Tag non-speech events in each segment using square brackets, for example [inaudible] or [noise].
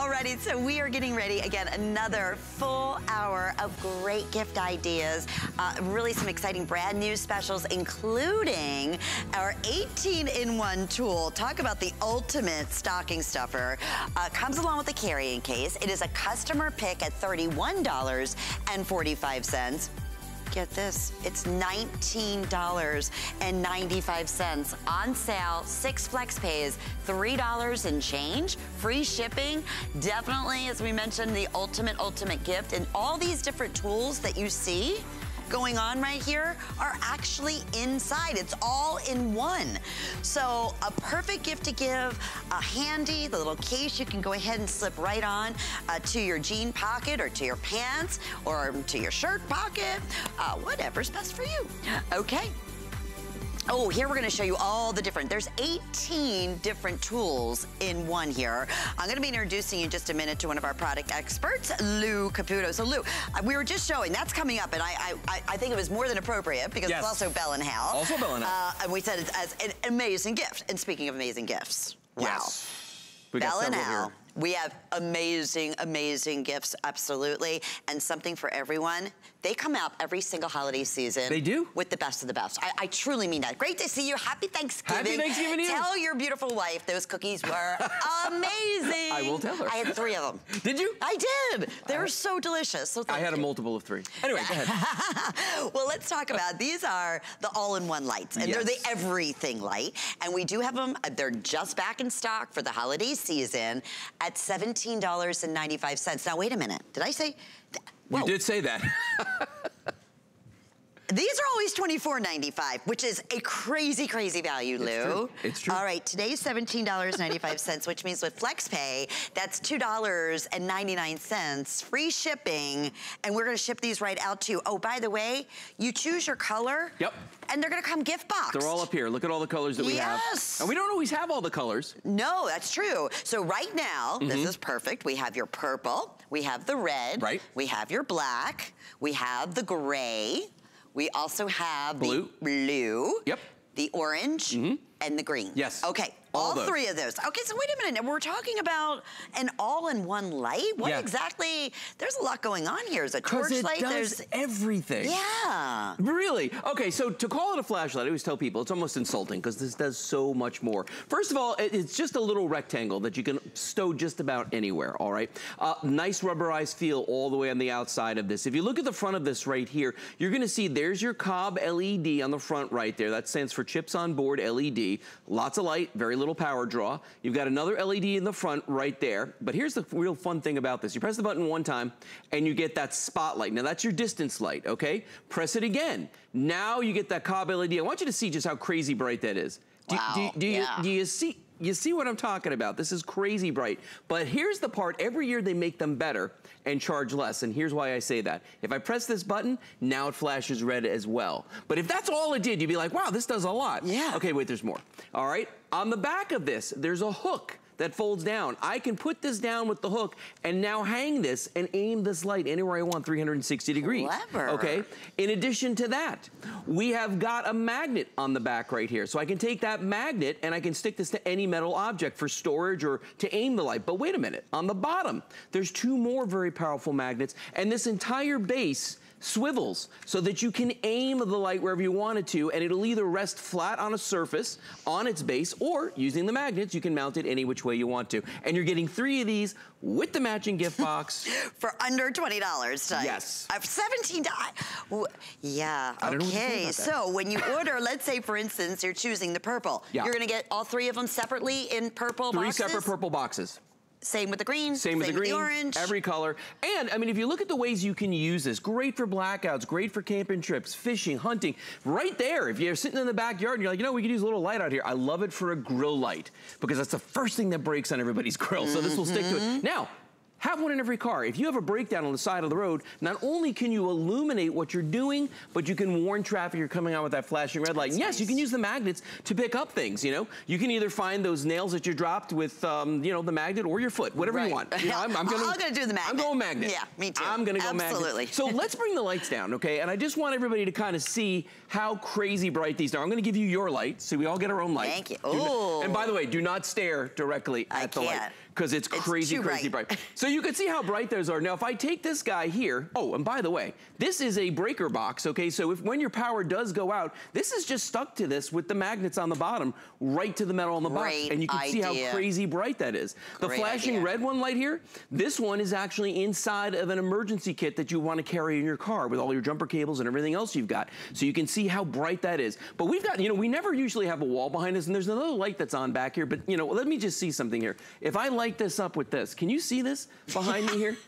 Alrighty, so we are getting ready again, another full hour of great gift ideas. Uh, really some exciting brand new specials, including our 18-in-1 tool. Talk about the ultimate stocking stuffer. Uh, comes along with a carrying case. It is a customer pick at $31.45 get this, it's $19.95 on sale, six flex pays, $3 and change, free shipping. Definitely, as we mentioned, the ultimate, ultimate gift. And all these different tools that you see, going on right here are actually inside. It's all in one. So a perfect gift to give, a handy, the little case you can go ahead and slip right on uh, to your jean pocket or to your pants or to your shirt pocket, uh, whatever's best for you. Okay, Oh, here we're gonna show you all the different, there's 18 different tools in one here. I'm gonna be introducing you in just a minute to one of our product experts, Lou Caputo. So Lou, uh, we were just showing, that's coming up, and I I, I think it was more than appropriate because yes. it's also Bell and Howell. Also Bell and Howell. Uh, and we said it's as an amazing gift. And speaking of amazing gifts, wow. Yes. We Bell and Howell. We have amazing, amazing gifts, absolutely, and something for everyone. They come out every single holiday season. They do? With the best of the best. I, I truly mean that. Great to see you. Happy Thanksgiving. Happy Thanksgiving to you. Tell your beautiful wife those cookies were [laughs] amazing. I will tell her. I had three of them. Did you? I did. They were so delicious. So I had a multiple of three. [laughs] Anyway, go ahead. well, let's talk about, these are the all-in-one lights, and yes. they're the everything light. And we do have them, uh, they're just back in stock for the holiday season at $17.95. Now, wait a minute. Did I say? You did say that. [laughs] These are always $24.95, which is a crazy, crazy value, Lou. It's true. It's true. All right, today's $17.95, which means with FlexPay, that's $2.99, free shipping, and we're gonna ship these right out to you. Oh, by the way, you choose your color. Yep. And they're gonna come gift box. They're all up here. Look at all the colors that we yes. have. Yes. And we don't always have all the colors. No, that's true. So right now, mm -hmm. this mm-hmm. is perfect. We have your purple, we have the red, right. we have your black, we have the gray, we also have blue. the blue. Yep. The orange. Mm -hmm. And the green. Yes. Okay. All, all three of those. Okay, so wait a minute. We're talking about an all-in-one light? What yeah. exactly? There's a lot going on here. Is a torch it light? Does There's everything. Yeah. Really? Okay, so to call it a flashlight, I always tell people it's almost insulting because this does so much more. First of all, it's just a little rectangle that you can stow just about anywhere, all right? Uh, nice rubberized feel all the way on the outside of this. If you look at the front of this right here, you're gonna see there's your COB LED on the front right there. That stands for Chips on Board LED. Lots of light, very little power draw. You've got another LED in the front right there. But here's the real fun thing about this. You press the button one time and you get that spotlight. Now that's your distance light, okay? Press it again. Now you get that COB LED. I want you to see just how crazy bright that is. Do, wow. do, do, yeah. you, do you see? You see what I'm talking about. This is crazy bright. But here's the part, every year they make them better and charge less. And here's why I say that. If I press this button, now it flashes red as well. But if that's all it did, you'd be like, wow, this does a lot. Yeah. Okay, wait, there's more. All right, on the back of this, there's a hook that folds down. I can put this down with the hook and now hang this and aim this light anywhere I want 360 degrees. Clever. Okay. In addition to that, we have got a magnet on the back right here. So I can take that magnet and I can stick this to any metal object for storage or to aim the light. But wait a minute, on the bottom, there's two more very powerful magnets and this entire base swivels so that you can aim the light wherever you want it to and it'll either rest flat on a surface on its base or using the magnets you can mount it any which way you want to. And you're getting three of these with the matching gift [laughs] box. For under $20 tonight. Yes. Uh, $17. Yeah, okay. So when you order, let's say for instance, you're choosing the purple. Yeah. You're gonna get all three of them separately in purple three boxes? Three separate purple boxes. Same with the green. Same, with the green. With the orange. Every color. And, I mean, if you look at the ways you can use this, great for blackouts, great for camping trips, fishing, hunting. Right there, if you're sitting in the backyard and you're like, you know, we could use a little light out here. I love it for a grill light because that's the first thing that breaks on everybody's [laughs] grill. So this will stick to it. Mm-hmm. Now, have one in every car. If you have a breakdown on the side of the road, not only can you illuminate what you're doing, but you can warn traffic you're coming out with that flashing red light. And yes, nice. you can use the magnets to pick up things, you know? You can either find those nails that you dropped with, um, you know, the magnet or your foot, whatever right. you want. You know, [laughs] I'm, I'm, gonna, I'm gonna do the magnet. I'm going magnet. Yeah, me too. I'm gonna go Absolutely. magnet. So [laughs] let's bring the lights down, okay? And I just want everybody to kind of see how crazy bright these are. I'm gonna give you your light, so we all get our own light. Thank you. Ooh. And by the way, do not stare directly I at the can't. light because it's crazy, crazy bright. bright. So you can see how bright those are. Now, if I take this guy here, oh, and by the way, this is a breaker box, okay? So if when your power does go out, this is just stuck to this with the magnets on the bottom, right to the metal on the box. And you can see how crazy bright that is. the Great flashing idea. red one light here, this one is actually inside of an emergency kit that you want to carry in your car with all your jumper cables and everything else you've got. So you can see how bright that is. But we've got, you know, we never usually have a wall behind us, and there's another light that's on back here. But, you know, let me just see something here. If I light this up with this, can you see this behind me here? [laughs]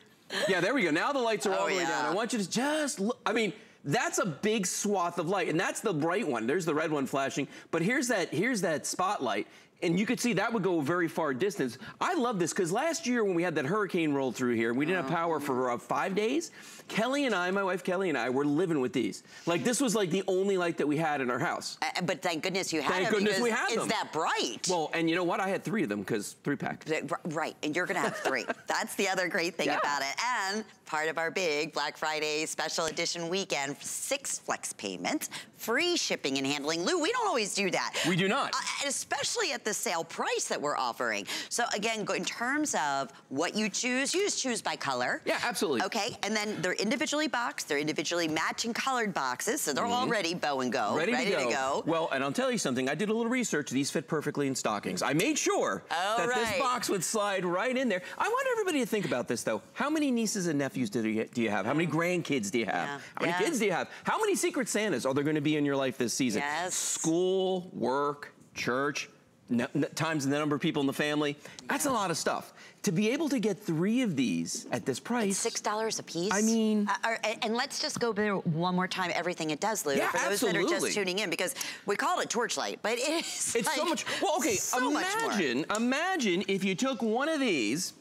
Yeah, there we go. Now the lights are Oh, all the way down. I want you to just look. I mean, that's a big swath of light, and that's the bright one. There's the red one flashing. But here's that here's that spotlight. And you could see that would go a very far distance. I love this because last year when we had that hurricane roll through here, we didn't have power for uh, five days. Kelly and I, my wife Kelly and I, were living with these. Like this was like the only light that we had in our house. Uh, but thank goodness you had Thank them goodness we had it's them. that bright. Well, and you know what? I had three of them because three pack. Right, and you're gonna have three. [laughs] That's the other great thing Yeah. about it. And part of our big Black Friday special edition weekend, six flex payments, free shipping and handling. Lou, we don't always do that. We do not. Uh, especially at the sale price that we're offering. So again, in terms of what you choose, you just choose by color. Yeah, absolutely. Okay, and then they're individually boxed, they're individually matching colored boxes, so they're all ready, bow and go. Mm-hmm. Ready, to, go. Well, and I'll tell you something. I did a little research. These fit perfectly in stockings. I made sure All that this box would slide right in there. I want everybody to think about this, though. How many nieces and nephews do you, do you have? How many grandkids do you have? Yeah. How many kids do you have? How many Secret Santas are there going to be in your life this season? Yes. School, work, church, n- n- times the number of people in the family. That's a lot of stuff. To be able to get three of these at this price. Six dollars a piece. I mean- Uh, and- let's just go there one more time. Everything it does, Lou, Yeah, for those that are just tuning in, because we call it torchlight, but it is. It's so much. Well, okay. so much more. imagine, imagine if you took one of these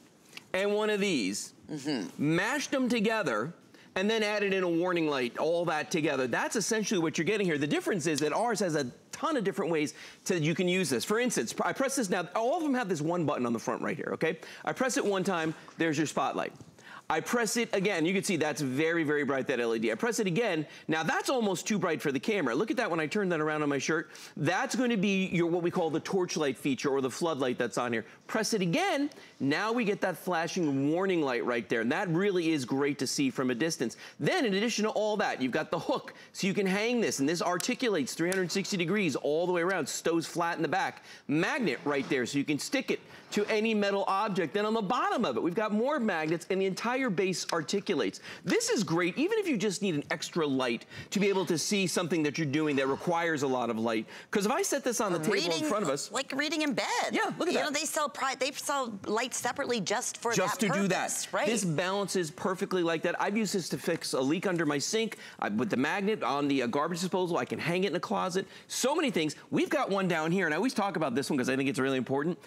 and one of these, Mm-hmm. mashed them together. And then added in a warning light, all that together. That's essentially what you're getting here. The difference is that ours has a ton of different ways to you can use this. For instance, I press this now. All of them have this one button on the front right here. Okay, I press it one time. There's your spotlight. I press it again. You can see that's very, very bright, that LED. I press it again. Now that's almost too bright for the camera. Look at that when I turn that around on my shirt. That's going to be your what we call the torchlight feature or the floodlight that's on here. Press it again. Now we get that flashing warning light right there. And that really is great to see from a distance. Then in addition to all that, you've got the hook. So you can hang this and this articulates 360 degrees all the way around, stows flat in the back. Magnet right there so you can stick it to any metal object. Then on the bottom of it, we've got more magnets and the entire base articulates. This is great, even if you just need an extra light to be able to see something that you're doing that requires a lot of light. Because if I set this on the table in front of us, like reading in bed. Yeah, look at you that. know, they sell pri- they sell lights separately just for just that to do purpose, that. Right. This balances perfectly like that. I've used this to fix a leak under my sink I, with the magnet on the uh, garbage disposal. I can hang it in a closet. So many things. We've got one down here, and I always talk about this one because I think it's really important.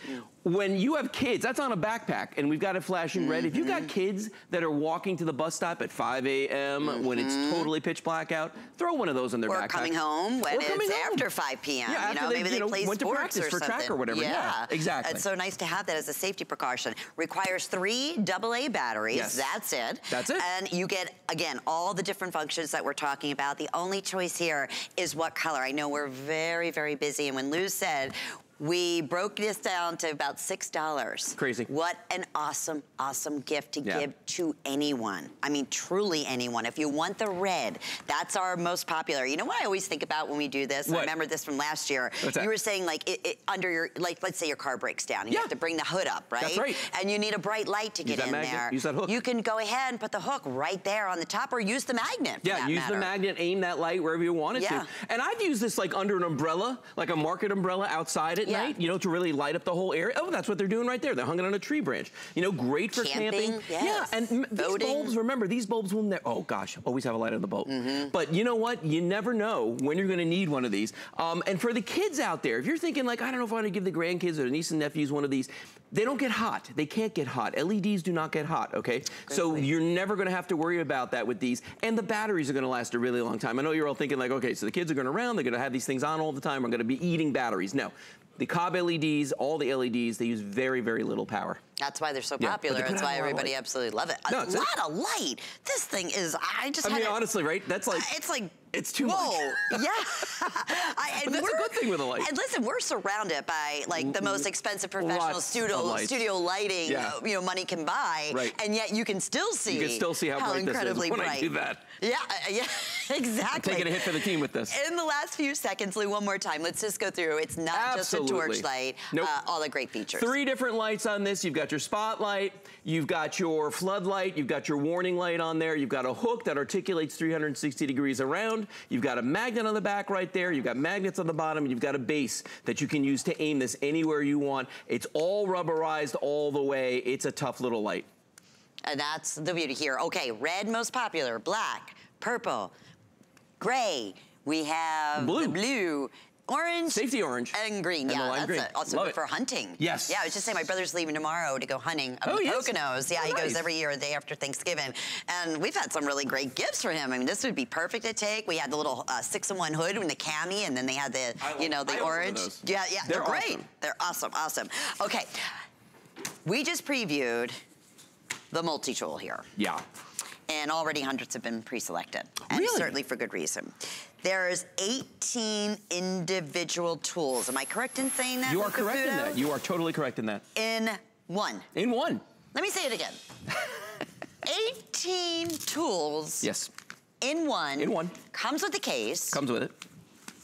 When you have kids, that's on a backpack, and we've got it flashing red. If you've Mm-hmm. got kids that are walking to the bus stop at 5 a.m. when it's totally pitch black out, throw one of those in their Mm-hmm. or coming home when Or it's after 5 p.m. Yeah, you know, they, maybe you they know, play went to sports practice or for track something. or whatever. Yeah, exactly. It's so nice to have that as a safety precaution. Requires three AA batteries. Yes. That's it. That's it. And you get again all the different functions that we're talking about. The only choice here is what color. I know we're very very busy, and when Lou said. We broke this down to about six dollars. Crazy. What an awesome, awesome gift to Yeah. give to anyone. I mean, truly anyone. If you want the red, that's our most popular. You know what I always think about when we do this? I remember this from last year. What's that? You were saying like it, it, under your, like let's say your car breaks down and you Yeah. have to bring the hood up, right? That's right. And you need a bright light to Use get in magnet, there. use that hook. You can go ahead and put the hook right there on the top or use the magnet Yeah, use matter. the magnet, aim that light wherever you want it Yeah. to. And I've used this like under an umbrella, like a market umbrella outside at Yeah. night, you know, to really light up the whole area. Oh, that's what they're doing right there. They're hung it on a tree branch. You know, great for Camping, camping. yes. Yeah, and m- these bulbs, remember, these bulbs will never, oh gosh, always have a light on the boat. Mm-hmm. But you know what? You never know when you're gonna need one of these. Um, and for the kids out there, if you're thinking like, I don't know if I want to give the grandkids or the niece and nephews one of these, they don't get hot. They can't get hot. LEDs do not get hot, okay? so point. you're never gonna have to worry about that with these. And the batteries are gonna last a really long time. I know you're all thinking like, okay, so the kids are gonna around, they're gonna have these things on all the time, we're gonna be eating batteries. No. The COB LEDs, all the LEDs, they use very, very little power. That's why they're so Yeah, popular. That's why everybody absolutely love it. A No, lot of light. This thing is. I just. I mean, it- honestly, right? That's like it's like it's too whoa, much. [laughs] yeah. I, and But that's a good thing with the light. And listen, we're surrounded by like the most expensive professional Lots studio studio lighting Yeah. uh, you know money can buy, Right. and yet you can still see. You can still see how bright this is incredibly when I do that. Yeah, uh, yeah, [laughs] exactly. Taking a hit for the team with this. In the last few seconds, Lou, one more time. Let's just go through. It's not just a Absolutely. torch light. Nope. Uh, all the great features. Three different lights on this. You've got your spotlight, you've got your floodlight, you've got your warning light on there, you've got a hook that articulates 360 degrees around, you've got a magnet on the back right there, you've got magnets on the bottom, and you've got a base that you can use to aim this anywhere you want. It's all rubberized all the way. It's a tough little light. And that's the beauty here. Okay, red most popular, black, purple, gray. We have Blue. the blue, orange, Safety orange. and green. And yeah, that's green. it. also Love good it. for hunting. Yes. Yeah, I was just saying my brother's leaving tomorrow to go hunting up Oh, in he is? Poconos. Yeah, he goes every year the day after Thanksgiving. And we've had some really great gifts for him. I mean, this would be perfect to take. We had the little uh, six-in-one hood and the cami, and then they had the, I you know, the orange. Yeah, yeah, They're they're, great. awesome. They're awesome, awesome. Okay, we just previewed the multi-tool here Yeah. and already hundreds have been pre-selected, and Really? certainly for good reason. There's 18 individual tools. Am I correct in saying that? You are correct in that. You are totally correct in that. in one. In one. Let me say it again. [laughs] 18 tools Yes. in one. In one. Comes with the case. Comes with it.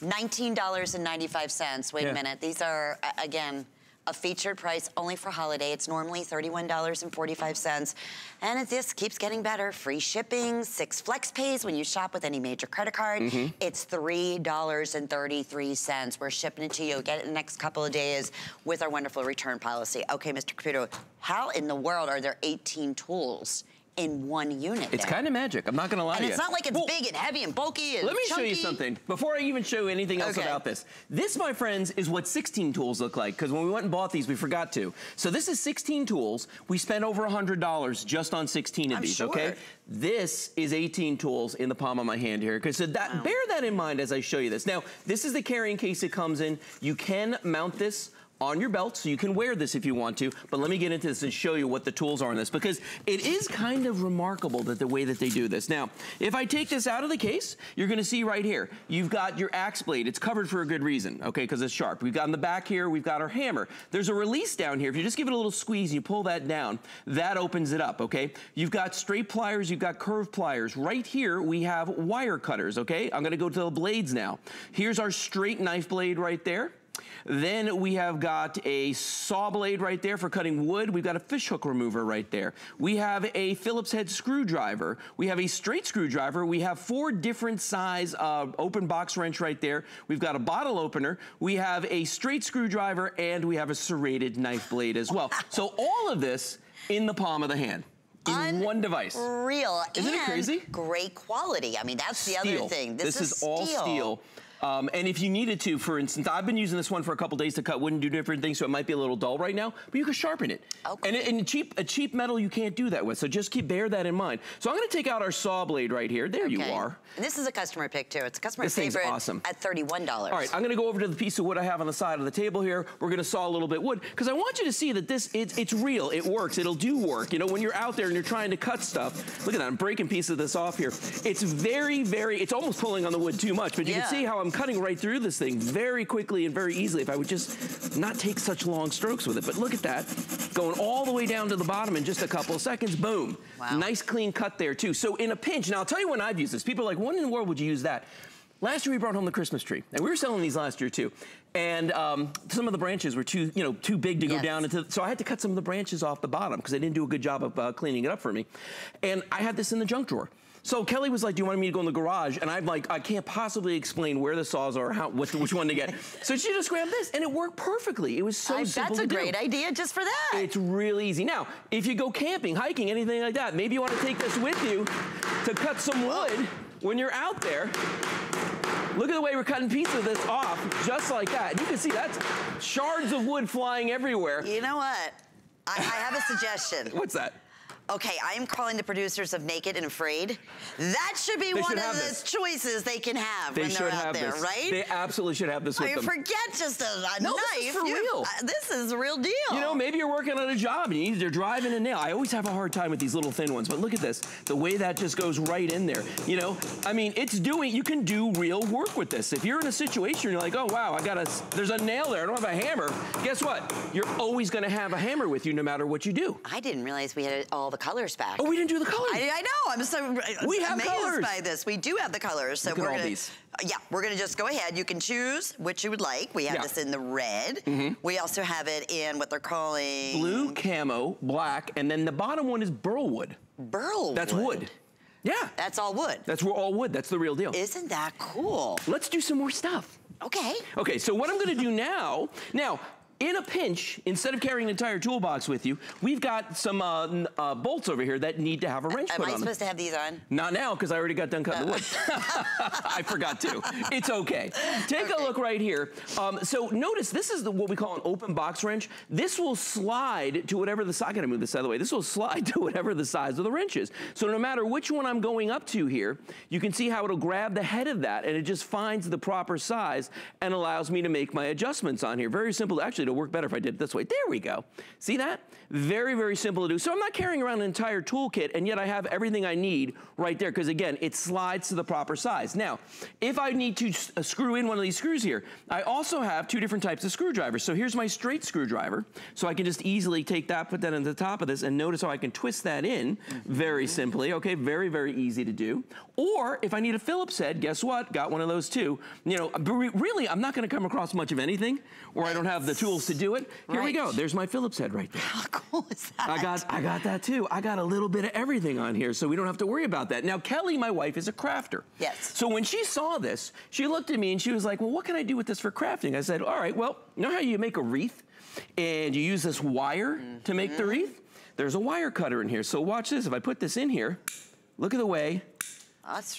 $19.95. Wait Yeah. a minute. These are, again, a featured price only for holiday. It's normally $31.45. And it, this keeps getting better. Free shipping, six flex pays when you shop with any major credit card. Mm-hmm. It's $3.33. We're shipping it to you. Get it in the next couple of days with our wonderful return policy. Okay, Mr. Caputo, how in the world are there 18 tools in one unit? It's kind of magic. I'm not going to lie And to you. And it's not like it's Well, big and heavy and bulky and Let me show you something before I even show you anything else Okay. about this. This, my friends, is what 16 tools look like because when we went and bought these, we forgot to. So this is 16 tools. We spent over $100 just on 16 of I'm these, sure. okay? This is 18 tools in the palm of my hand here because so that Wow. bear that in mind as I show you this. Now, this is the carrying case it comes in. You can mount this on your belt, so you can wear this if you want to, but let me get into this and show you what the tools are in this, because it is kind of remarkable that the way that they do this. Now, if I take this out of the case, you're gonna see right here, you've got your axe blade. It's covered for a good reason, okay, because it's sharp. We've got in the back here, we've got our hammer. There's a release down here. If you just give it a little squeeze you pull that down, that opens it up, okay? You've got straight pliers, you've got curved pliers. Right here, we have wire cutters, okay? I'm gonna go to the blades now. Here's our straight knife blade right there. Then we have got a saw blade right there for cutting wood. We've got a fish hook remover right there. We have a Phillips head screwdriver. We have a straight screwdriver. We have four different size uh, open box wrench right there. We've got a bottle opener. We have a straight screwdriver and we have a serrated knife blade as well. [laughs] so all of this in the palm of the hand in one device. Real Isn't it crazy? Great quality. I mean, that's the Steel. other thing. This, is, all steel. steel. Um, and if you needed to, for instance, I've been using this one for a couple days to cut wood and do different things, so it might be a little dull right now, but you can sharpen it. Okay. And, and cheap, a cheap metal you can't do that with, so just keep bear that in mind. So I'm gonna take out our saw blade right here. There you Okay. are. And this is a customer pick too. It's a customer This thing's favorite awesome. at $31. All right, I'm gonna go over to the piece of wood I have on the side of the table here. We're gonna saw a little bit wood, because I want you to see that this, it's, it's real, it works, it'll do work. You know, when you're out there and you're trying to cut stuff, look at that, I'm breaking pieces of this off here. It's very, very, it's almost pulling on the wood too much, but you Yeah. can see how I'm cutting right through this thing very quickly and very easily if I would just not take such long strokes with it. But look at that, going all the way down to the bottom in just a couple of seconds, boom. Wow. Nice clean cut there too. So in a pinch, now I'll tell you when I've used this. People are like, when in the world would you use that? Last year we brought home the Christmas tree, and we were selling these last year too. And um, some of the branches were too, you know, too big to go down into. So I had to cut some of the branches off the bottom because they didn't do a good job of uh, cleaning it up for me. And I had this in the junk drawer. So Kelly was like, "Do you want me to go in the garage?" And I'm like, "I can't possibly explain where the saws are, how, which, which one to get." [laughs] so she just grabbed this, and it worked perfectly. It was so I- simple that's a to do. great idea just for that. It's really easy. Now, if you go camping, hiking, anything like that, maybe you want to take this with you to cut some wood when you're out there. Look at the way we're cutting pieces of this off, just like that. You can see that's shards of wood flying everywhere. you know what? I, I have a suggestion. [laughs] What's that? Okay, I am calling the producers of Naked and Afraid. That should be They one should of the this. choices they can have They when they're out have there, this. right? They absolutely should have this with I them. forget just a, a No, knife. this is for You- real. uh, this is a real deal. You know, maybe you're working on a job and you either driving a nail. I always have a hard time with these little thin ones, but look at this. The way that just goes right in there. You know, I mean, it's doing, you can do real work with this. If you're in a situation, you're like, oh, wow, I got a, there's a nail there. I don't have a hammer. Guess what? You're always going to have a hammer with you no matter what you do. I didn't realize we had all the colors back. Oh, we didn't do the colors. I, I know. I'm so We have amazed colors. by this. We do have the colors. So Look we're all gonna, these. Yeah, we're gonna just go ahead. You can choose which you would like. We have Yeah. This in the red. Mm-hmm. We also have it in what they're calling Blue, camo, black, and then the bottom one is burlwood. burl. That's wood. Yeah. That's all wood. That's all wood. That's the real deal. Isn't that cool? Let's do some more stuff. Okay. Okay, so what I'm gonna do now, now, in a pinch, instead of carrying an entire toolbox with you, we've got some uh, uh, bolts over here that need to have a wrench Am put I on them. supposed to have these on? Not now, because I already got done cutting the wood. [laughs] [laughs] I forgot to. It's okay. Take a look right here. Um, so notice this is the, what we call an open box wrench. This will slide to whatever the size. I gotta move this out of the way. This will slide [laughs] to whatever the size of the wrench is. So no matter which one I'm going up to here, you can see how it'll grab the head of that and it just finds the proper size and allows me to make my adjustments on here. Very simple. Actually, it'll work better if I did it this way. There we go. See that? Very, very simple to do. So I'm not carrying around an entire toolkit and yet I have everything I need right there because again, it slides to the proper size. Now, if I need to uh, screw in one of these screws here, I also have two different types of screwdrivers. So here's my straight screwdriver. So I can just easily take that, put that on the top of this and notice how I can twist that in very simply. Okay, very, very easy to do. Or if I need a Phillips head, guess what? Got one of those too. You know, really, I'm not gonna come across much of anything or I don't have the tools to do it. Here we go. There's my Phillips head right there. Cool [laughs] is that? I got I got that too. I got a little bit of everything on here, so we don't have to worry about that. Now, Kelly, my wife, is a crafter. Yes. So when she saw this, she looked at me and she was like, "Well, what can I do with this for crafting?" I said, "All right, well, you know how you make a wreath, and you use this wire to make the wreath? There's a wire cutter in here. So watch this. If I put this in here, look at the way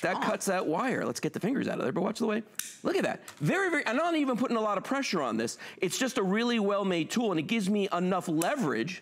that cuts that wire. Let's get the fingers out of there, but watch the way. Look at that. Very, very, I'm not even putting a lot of pressure on this. It's just a really well-made tool and it gives me enough leverage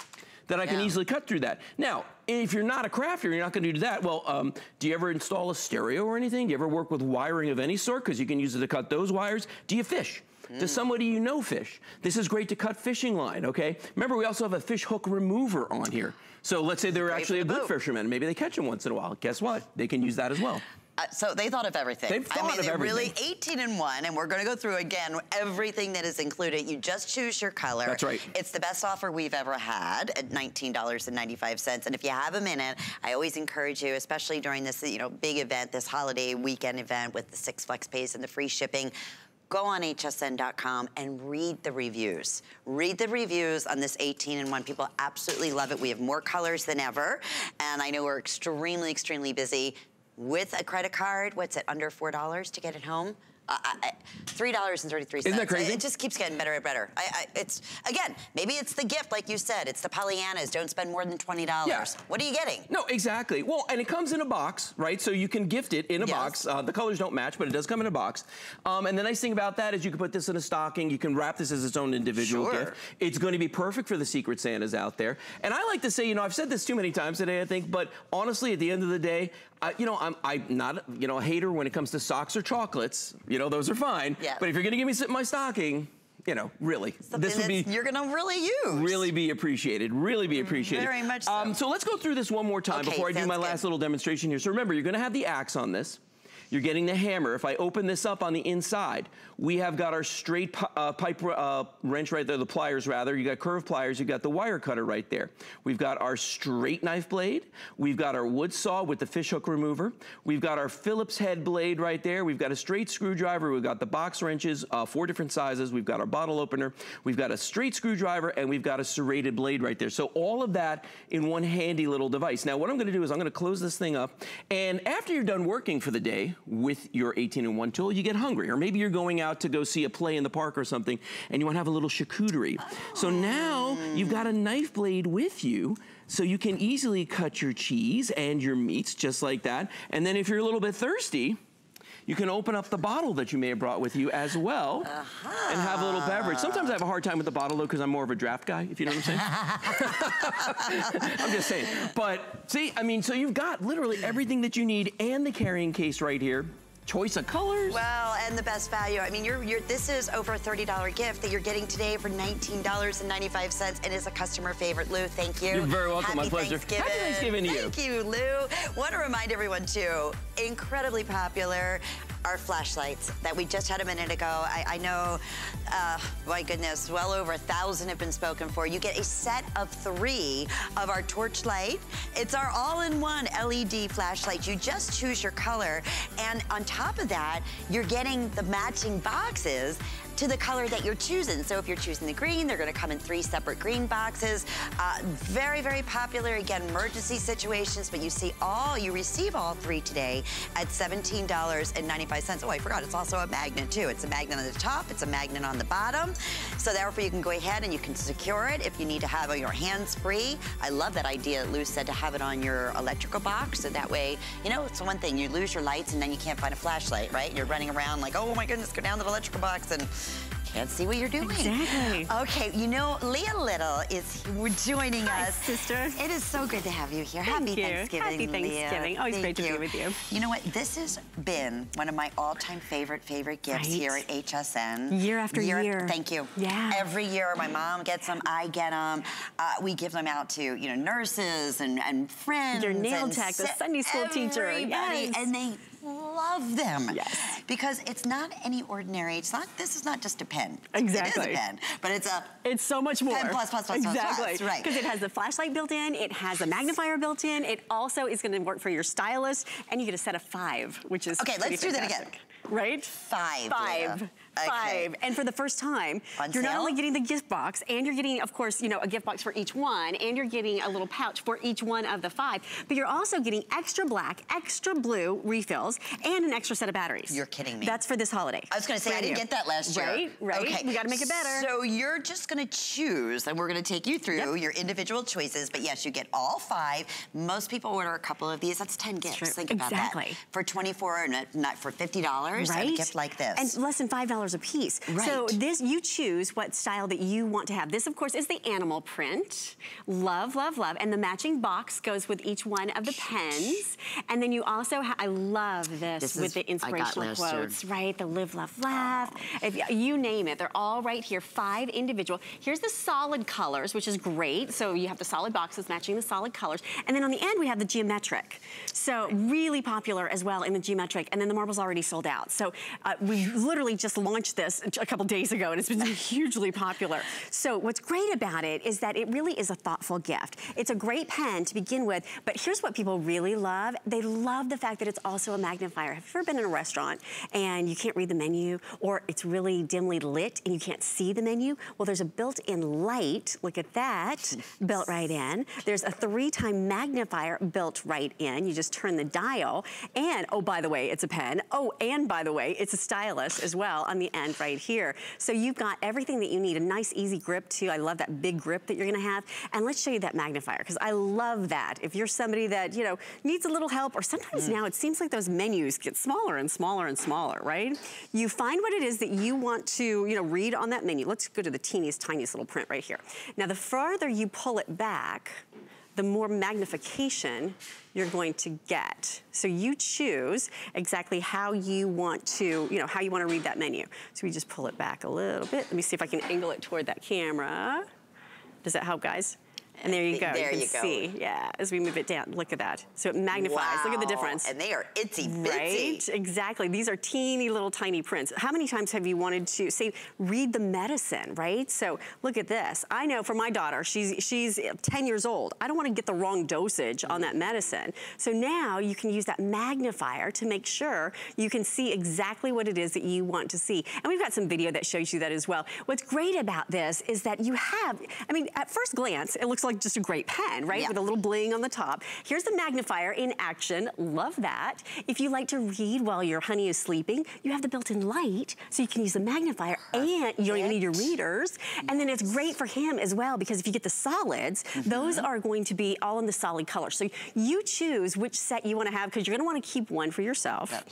that I can Yeah. easily cut through that. Now, if you're not a crafter, you're not gonna do that. Well, um, do you ever install a stereo or anything? Do you ever work with wiring of any sort? Because you can use it to cut those wires. Do you fish? Mm. Does somebody you know fish? This is great to cut fishing line, okay? Remember, we also have a fish hook remover on here. So let's say they're actually a good boat. fisherman. Maybe they catch them once in a while. Guess what? They can use that as well. Uh, so they thought of everything. They've I thought mean, of they're really 18 in one, and we're going to go through again everything that is included. You just choose your color. That's right. It's the best offer we've ever had at $19.95. And if you have a minute, I always encourage you, especially during this, you know, big event, this holiday weekend event with the six flex pays and the free shipping. Go on hsn.com and read the reviews. Read the reviews on this 18 in 1. People absolutely love it. We have more colors than ever. And I know we're extremely, extremely busy with a credit card. What's it, under $4 to get it home? Uh, $3.33. Isn't that crazy? It just keeps getting better and better. I, I, it's again, maybe it's the gift, like you said. It's the Pollyannas. Don't spend more than twenty dollars. Yeah. What are you getting? No, exactly. Well, and it comes in a box, right? So you can gift it in a Yes. box. Uh, the colors don't match, but it does come in a box. Um, and the nice thing about that is you can put this in a stocking. You can wrap this as its own individual Sure. gift. It's going to be perfect for the Secret Santas out there. And I like to say, you know, I've said this too many times today, I think, but honestly, at the end of the day, I, you know, I'm, I'm not, you know, a hater when it comes to socks or chocolates. You know, those are fine. Yeah. But if you're going to give me sit in my stocking, you know, really, Something this would be you're gonna really use. really be appreciated. Really be appreciated. Very much so. Um, so let's go through this one more time Okay, before I do my good. last little demonstration here. So remember, you're going to have the axe on this. You're getting the hammer. If I open this up on the inside, we have got our straight uh, pipe uh, wrench right there, the pliers rather. You got curved pliers. You got the wire cutter right there. We've got our straight knife blade. We've got our wood saw with the fish hook remover. We've got our Phillips head blade right there. We've got a straight screwdriver. We've got the box wrenches, uh, four different sizes. We've got our bottle opener. We've got a straight screwdriver, and we've got a serrated blade right there. So all of that in one handy little device. Now, what I'm going to do is I'm going to close this thing up, and after you're done working for the day with your 18-in-1 tool, you get hungry, or maybe you're going out to go see a play in the park or something, and you want to have a little charcuterie. So oh. now you've got a knife blade with you, so you can easily cut your cheese and your meats just like that. And then if you're a little bit thirsty, you can open up the bottle that you may have brought with you as well uh -huh. and have a little beverage. Sometimes I have a hard time with the bottle though because I'm more of a draft guy, if you know what I'm saying. [laughs] I'm just saying. But see, I mean, so you've got literally everything that you need and the carrying case right here choice of colors. Well, and the best value. I mean, you're, you're, this is over a $30 gift that you're getting today for $19.95 and is a customer favorite. Lou, thank you. You're very welcome. Happy My pleasure. Thanksgiving. Happy Thanksgiving to you. Thank you, Lou. Want to remind everyone, too, incredibly popular our flashlights that we just had a minute ago. I, I know, uh, my goodness, well over a thousand have been spoken for. You get a set of three of our torch light. It's our all-in-one LED flashlight. You just choose your color. And on top of that, you're getting the matching boxes to the color that you're choosing. So if you're choosing the green, they're gonna come in three separate green boxes. Uh, very, very popular, again, emergency situations, but you see all, you receive all three today at $17.95. Oh, I forgot, it's also a magnet too. It's a magnet on the top, it's a magnet on the bottom. So therefore you can go ahead and you can secure it if you need to have your hands free. I love that idea, Lou said, to have it on your electrical box. So that way, you know, it's one thing, you lose your lights and then you can't find a flashlight, right? You're running around like, oh my goodness, go down to the electrical box and can't see what you're doing. Exactly. Okay, you know, Leah Little is joining Hi, us. sister. It is so good to have you here. Thank Happy you. Thanksgiving, Happy Thanksgiving. Leah. Always Thank great to you. be with you. You know what? This has been one of my all-time favorite, favorite gifts right. here at HSN. Year after year. year. Thank you. Yeah. Every year, my mom gets them, I get them. Uh, we give them out to, you know, nurses and, and friends. Your nail tech, the Sunday school teacher. Yes. And they love them. Yes. Because it's not any ordinary, it's not, this is not just a pen. Exactly. It is a pen, but it's a... It's so much more. Pen plus, plus, plus, exactly. plus, plus, right. Because it has the flashlight built in, it has a magnifier built in, it also is gonna work for your stylus, and you get a set of five, which is Okay, let's do fantastic. that again. Right? Five. Five. Five. And for the first time, On you're not only getting the gift box, and you're getting, of course, you know, a gift box for each one, and you're getting a little pouch for each one of the five, but you're also getting extra black, extra blue refills, and an extra set of batteries. You're kidding me. That's for this holiday. I was gonna say, I didn't new. get that last year. Right, right. Okay. We gotta make it better. So you're just gonna choose, and we're gonna take you through Yep. your individual choices, but yes, you get all five. Most people order a couple of these, that's 10 gifts. True. Think about Exactly. that. For 24, not, not for $50, right? a gift like this. And less than $5 a piece. Right. So this, you choose what style that you want to have. This, of course, is the animal print. Love, love, love. And the matching box goes with each one of the pens. And then you also, I love this, This with is- the inspirational last year. quotes, right? The live, love, laugh. If you name it, they're all right here, five individual. Here's the solid colors, which is great. So you have the solid boxes matching the solid colors. And then on the end, we have the geometric. So really popular as well in the geometric. And then the marble's already sold out. So uh, we literally just launched this a couple days ago and it's been [laughs] hugely popular. So what's great about it is that it really is a thoughtful gift. It's a great pen to begin with, but here's what people really love. They love the fact that it's also a magnifier. Have you ever been in a restaurant and you can't read the menu or it's really dimly lit and you can't see the menu? Well, there's a built-in light, look at that, [laughs] built right in. There's a three-time magnifier built right in. You just turn the dial and, oh, by the way, it's a pen. Oh, and by the way, it's a stylus as well on the end right here. So you've got everything that you need. A nice, easy grip too. I love that big grip that you're gonna have. And let's show you that magnifier because I love that. If you're somebody that, you know, needs a little help or sometimes mm. now it seems like those menus get smaller and smaller and smaller, right? You find what it is that you want to, you know, read on that menu. Let's go to the teeniest, tiniest little print right here. Now, the farther you pull it back, the more magnification you're going to get. So you choose exactly how you want to, you know, how you want to read that menu. So we just pull it back a little bit. Let me see if I can angle it toward that camera. Does that help, guys? And there you go. There you you can go. see, yeah, as we move it down. Look at that. So it magnifies. Look at the difference. And they are itsy bitsy. Right, exactly. These are teeny little tiny prints. How many times have you wanted to say, read the medicine, right? So look at this. I know for my daughter, she's she's 10 years old. I don't want to get the wrong dosage on that medicine. So now you can use that magnifier to make sure you can see exactly what it is that you want to see. And we've got some video that shows you that as well. What's great about this is that you have, I mean, at first glance, it looks like like just a great pen, right? Yeah. With a little bling on the top. Here's the magnifier in action. Love that. If you like to read while your honey is sleeping, you have the built-in light, so you can use the magnifier and you don't even need your readers. And then it's great for him as well, because if you get the solids, those Mm-hmm. are going to be all in the solid color. So you choose which set you wanna have, because you're gonna wanna keep one for yourself. Yep.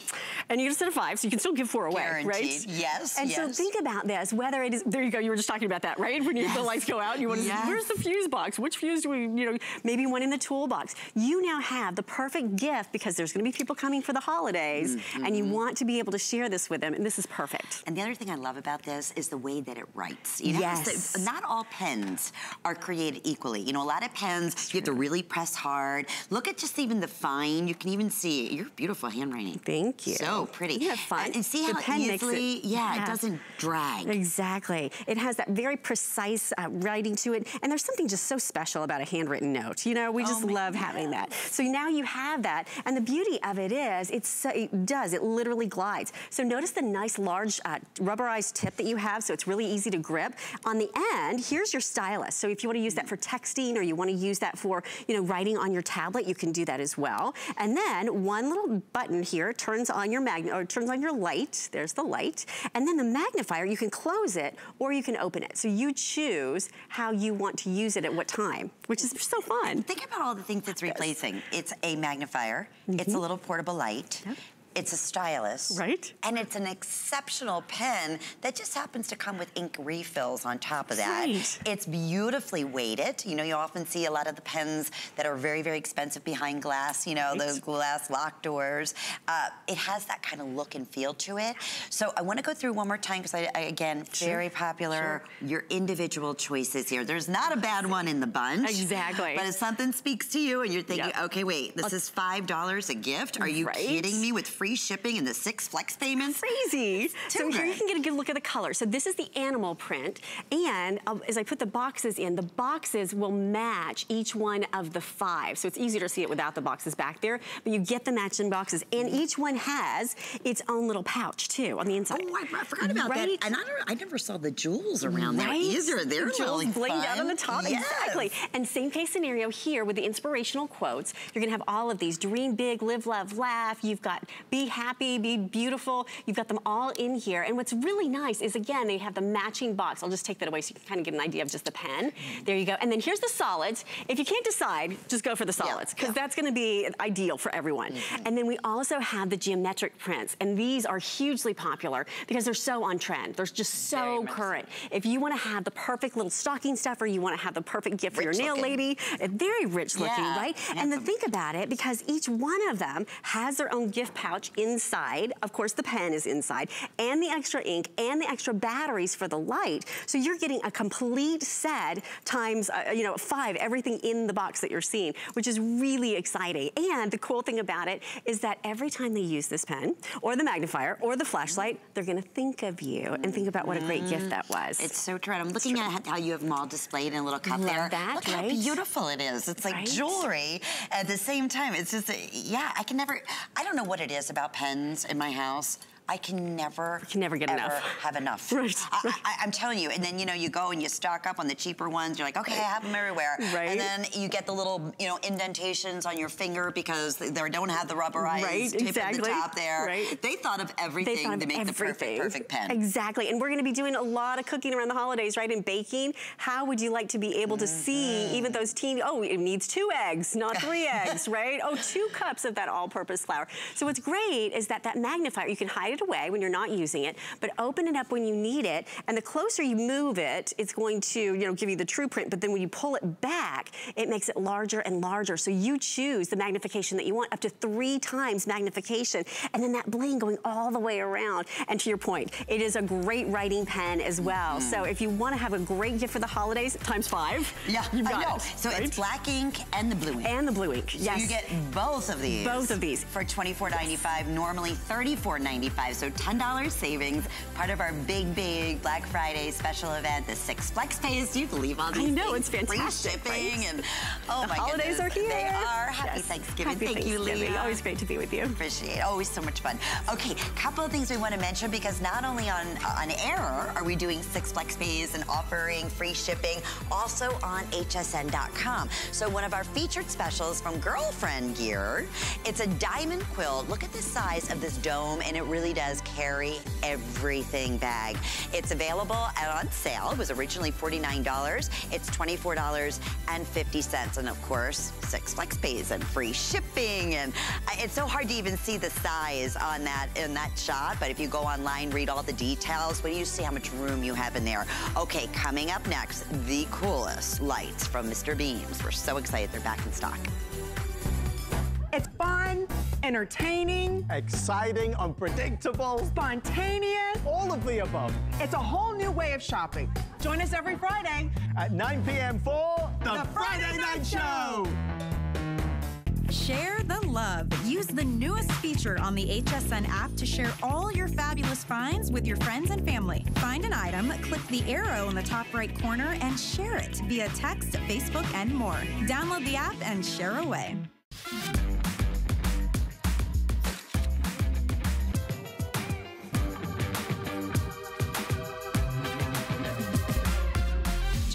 And you get a set of five, so you can still give four away, right? Guaranteed. Yes, And so think about this, whether it is, there you go, you were just talking about that, right? When you, the lights go out, you want to, Yes. where's the fuse box? Which fuse do we, you know, maybe one in the toolbox. You now have the perfect gift because there's gonna be people coming for the holidays and you want to be able to share this with them and this is perfect. And the other thing I love about this is the way that it writes. You know, Yes. not all pens are created equally. You know, a lot of pens, you have to really press hard. Look at just even the fine. You can even see your beautiful handwriting. Thank you. So pretty. Isn't fun? And, and see The how makes it- easily, yeah, yeah. it doesn't drag. Exactly. It has that very precise uh, writing to it. And there's something just so special about a handwritten note. You know, we just Oh love having that. So now you have that. And the beauty of it is, it's it does, it literally glides. So notice the nice large uh, rubberized tip that you have. So it's really easy to grip. On the end, here's your stylus. So if you want to use that for texting or you want to use that for, you know, writing on your tablet, you can do that as well. And then one little button here turns on your magnet or turns on your light. There's the light. And then the magnifier, you can close it or you can open it. So you choose how you want to use it at what time, which is so fun. Think about all the things it's replacing. It's a magnifier. It's a mm-hmm. little portable light. It's a stylus. Right. And it's an exceptional pen that just happens to come with ink refills on top of that. Right. It's beautifully weighted. You know, you often see a lot of the pens that are very, very expensive behind glass, you know, Right. those glass lock doors. Uh, it has that kind of look and feel to it. So I want to go through one more time because, I, I, again, very popular. Your individual choices here. There's not a bad one in the bunch. Exactly. But if something speaks to you and you're thinking, Yep. okay, wait, this is $5 a gift? Are you Right. kidding me with free shipping and the six flex payments? crazy. So here you can get a good look at the color. So this is the animal print. And um, as I put the boxes in, the boxes will match each one of the five. So it's easier to see it without the boxes back there. But you get the matching boxes. And each one has its own little pouch too on the inside. Oh, I, I forgot about Right? that. And I, don't, I never saw the jewels around there Right? either. They're the jewels really blinged out on the top. Yes. Exactly. And same case scenario here with the inspirational quotes. You're gonna have all of these. Dream big, live, love, laugh. You've got be happy, be beautiful. You've got them all in here. And what's really nice is again, they have the matching box. I'll just take that away so you can kind of get an idea of just the pen. Mm-hmm. There you go. And then here's the solids. If you can't decide, just go for the solids because yeah. that's gonna be ideal for everyone. Mm-hmm. And then we also have the geometric prints. And these are hugely popular because they're so on trend. They're just so Very current. If you want to have the perfect little stocking stuffer, you want to have the perfect gift for Rich your nail looking. lady, very rich looking, Yeah, right? And then think about it, because each one of them has their own gift pouch inside. Of course, the pen is inside, and the extra ink, and the extra batteries for the light. So you're getting a complete set times, uh, you know, five, everything in the box that you're seeing, which is really exciting. And the cool thing about it is that every time they use this pen, or the magnifier, or the flashlight, they're gonna think of you and think about what a great gift that was. It's so true. I'm looking at how you have them all displayed in a little cup Love there. that, Look how beautiful it is. It's like Right? jewelry at the same time. It's just, yeah, I can never, I don't know what it is about pens in my house. I can never, can never get enough. have enough. [laughs] Right, I, right. I, I'm telling you. And then, you know, you go and you stock up on the cheaper ones. You're like, okay, I have them everywhere. Right. And then you get the little, you know, indentations on your finger because they don't have the rubberized Right, tip exactly. the top there. Right. They thought of everything They thought to make everything. the perfect, perfect pen. Exactly. And we're going to be doing a lot of cooking around the holidays, right? And baking. How would you like to be able to Mm-hmm. see even those teeny, oh, it needs two eggs, not three [laughs] eggs, right? Oh, two cups of that all-purpose flour. So what's great is that that magnifier, you can hide it away when you're not using it, but open it up when you need it. And the closer you move it, it's going to, you know, give you the true print. But then when you pull it back, it makes it larger and larger. So you choose the magnification that you want, up to three times magnification. And then that bling going all the way around. And to your point, it is a great writing pen as well. Mm-hmm. So if you want to have a great gift for the holidays, times five, Yeah, you've got it. So right? it's black ink and the blue ink. and the blue ink. So yes. you get both of these. Both of these. For $24.95, normally $34.95. So $10 savings, part of our big, big Black Friday special event, the six flex pays. Do you believe all these I know, things? it's fantastic, Free shipping right? and oh the my holidays goodness. are here. They are. Happy Yes. Thanksgiving. Happy Thank you, Thanksgiving. Leah. Always great to be with you. Appreciate it. Always so much fun. Okay, couple of things we want to mention because not only on on Error are we doing six flex pays and offering free shipping, also on hsn.com. So one of our featured specials from Girlfriend Gear, it's a diamond quilt. Look at the size of this dome, and it really does carry everything bag. It's available on sale. It was originally $49. It's $24.50. And of course, six flex pays and free shipping. And it's so hard to even see the size on that in that shot. But if you go online, read all the details, when you see how much room you have in there. Okay, coming up next, the coolest lights from Mr. Beams. We're so excited they're back in stock. It's fun, entertaining, Exciting, unpredictable, spontaneous. all of the above. It's a whole new way of shopping. Join us every Friday. At 9 p.m. for The, The Friday Night Show. Share the love. Use the newest feature on the HSN app to share all your fabulous finds with your friends and family. Find an item, click the arrow in the top right corner, and share it via text, Facebook, and more. Download the app and share away.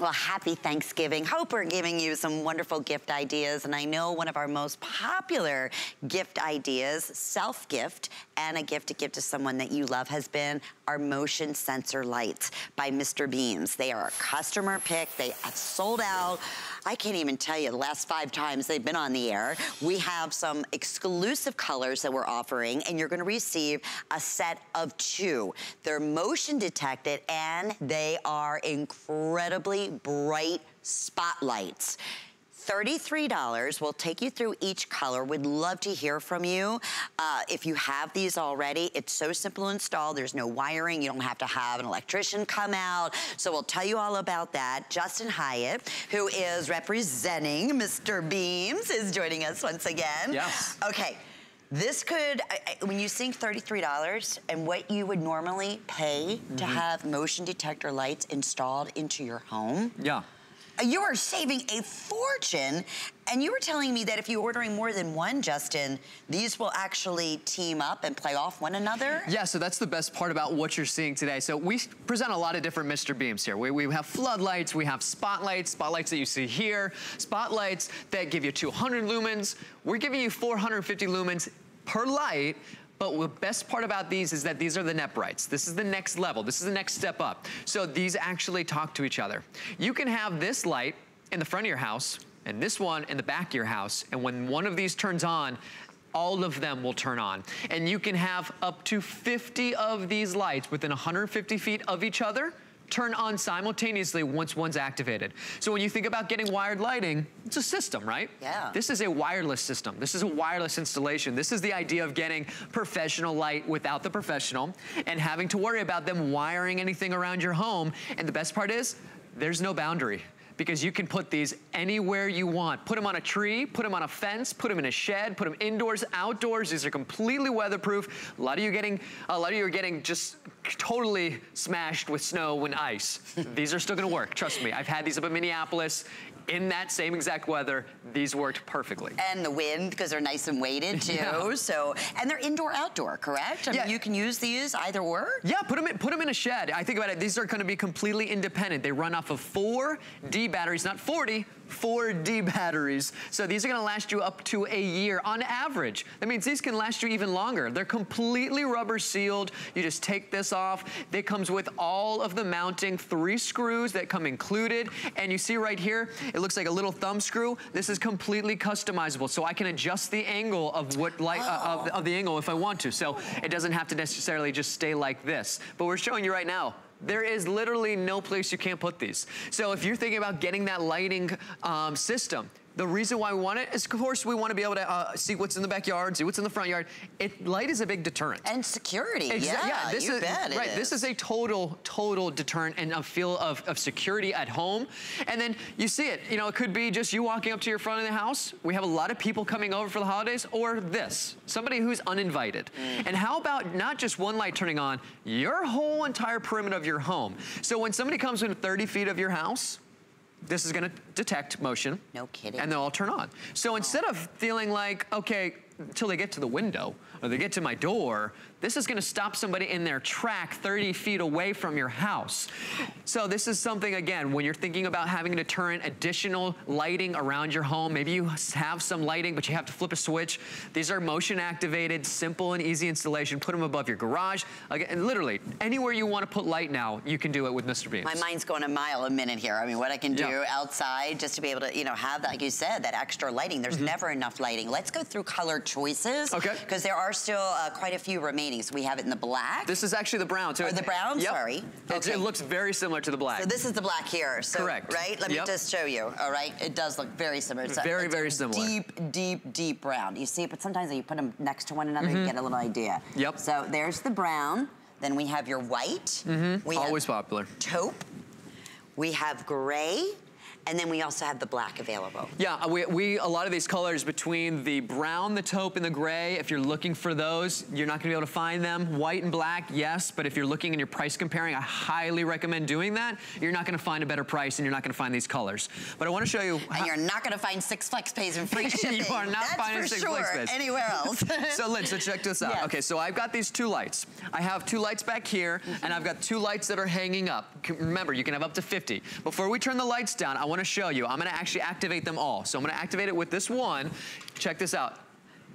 Well, happy Thanksgiving. Hope we're giving you some wonderful gift ideas. And I know one of our most popular gift ideas, self-gift, and a gift to give to someone that you love has been our motion sensor lights by Mr. Beams. They are a customer pick. They have sold out. I can't even tell you the last five times they've been on the air. We have some exclusive colors that we're offering, and you're gonna receive a set of two. They're motion detected, and they are incredibly bright spotlights. $33 We'll take you through each color. We'd love to hear from you. Uh, if you have these already, it's so simple to install. There's no wiring. You don't have to have an electrician come out. So we'll tell you all about that. Justin Hyatt, who is representing Mr. Beams, is joining us once again. Yes. Okay. This could, I- I- when you think $33 and what you would normally pay to have motion detector lights installed into your home, Yeah. You are saving a fortune. And you were telling me that if you're ordering more than one, Justin, these will actually team up and play off one another? Yeah, so that's the best part about what you're seeing today. So we present a lot of different Mr. Beams here. We, we have floodlights, we have spotlights, spotlights that you see here, spotlights that give you 200 lumens. We're giving you 450 lumens per light, but the best part about these is that these are the NetBrights. This is the next level. This is the next step up. So these actually talk to each other. You can have this light in the front of your house and this one in the back of your house. And when one of these turns on, all of them will turn on. And you can have up to 50 of these lights within 150 feet of each other turn on simultaneously once one's activated. So when you think about getting wired lighting, it's a system, right? Yeah. This is a wireless system. This is a wireless installation. This is the idea of getting professional light without the professional and having to worry about them wiring anything around your home. And the best part is, there's no boundary because you can put these anywhere you want. Put them on a tree, put them on a fence, put them in a shed, put them indoors, outdoors. These are completely weatherproof. A lot of you are getting, a lot of you are getting just totally smashed with snow and ice. [laughs] these are still gonna work, trust me. I've had these up in Minneapolis. In that same exact weather, these worked perfectly. And the wind, because they're nice and weighted [laughs] too. Yeah. So, and they're indoor outdoor, correct? I Yeah. mean, you can use these either or. Yeah, put them in, put them in a shed. I think about it, these are gonna be completely independent. They run off of four D batteries, not 40, four D batteries. So these are gonna last you up to a year on average. That means these can last you even longer. They're completely rubber sealed. You just take this off. It comes with all of the mounting, three screws that come included. And you see right here, it looks like a little thumb screw. This is completely customizable. So I can adjust the angle of what light, uh, of, of the angle if I want to. So it doesn't have to necessarily just stay like this. But we're showing you right now, there is literally no place you can't put these. So if you're thinking about getting that lighting um, system, The reason why we want it is, of course, we want to be able to uh, see what's in the backyard, see what's in the front yard. It, light is a big deterrent. And security, Exa- yeah, this you is right. This is a total, total deterrent and a feel of, of security at home. And then you see it. You know, it could be just you walking up to your front of the house. We have a lot of people coming over for the holidays, or this, somebody who's uninvited. Mm. And how about not just one light turning on, your whole entire perimeter of your home. So when somebody comes within 30 feet of your house, this is gonna detect motion. No kidding. And they'll all turn on. So instead of feeling like, okay, until they get to the window or they get to my door, this is gonna stop somebody in their track 30 feet away from your house. So this is something, again, when you're thinking about having a deterrent, additional lighting around your home, maybe you have some lighting, but you have to flip a switch. These are motion activated, simple and easy installation. Put them above your garage. Again, literally, anywhere you wanna put light now, you can do it with Mr. Beams. My mind's going a mile a minute here. I mean, what I can do Yeah. outside just to be able to, you know, have that, like you said, that extra lighting. There's never enough lighting. Let's go through color choices. Okay. Because there are still uh, quite a few remaining. So we have it in the black. This is actually the brown. So Or the brown? Yep. Sorry. Okay. It looks very similar to the black. So this is the black here. So, Correct. Right? Let me Yep. just show you. All right? It does look very similar. It's Very, it's very similar. Deep, deep, deep brown. You see it, but sometimes when you put them next to one another, you get a little idea. Mm-hmm. Yep. So there's the brown. Then we have your white. Mm-hmm. Always popular. taupe. We have gray. And then we also have the black available. Yeah, uh, we, we a lot of these colors between the brown, the taupe, and the gray. If you're looking for those, you're not going to be able to find them. White and black, yes, but if you're looking and you're price comparing, I highly recommend doing that. You're not going to find a better price, and you're not going to find these colors. But I want to show you. And you're not going to find six flex pays and free [laughs] shipping. you are not That's finding six sure flex pays. anywhere else. [laughs] so Lynn, so check this out. Yes. Okay, so I've got these two lights. I have two lights back here, and I've got two lights that are hanging up. Remember, you can have up to 50. Before we turn the lights down, I want to show you. I'm going to actually activate them all. So I'm going to activate it with this one. Check this out.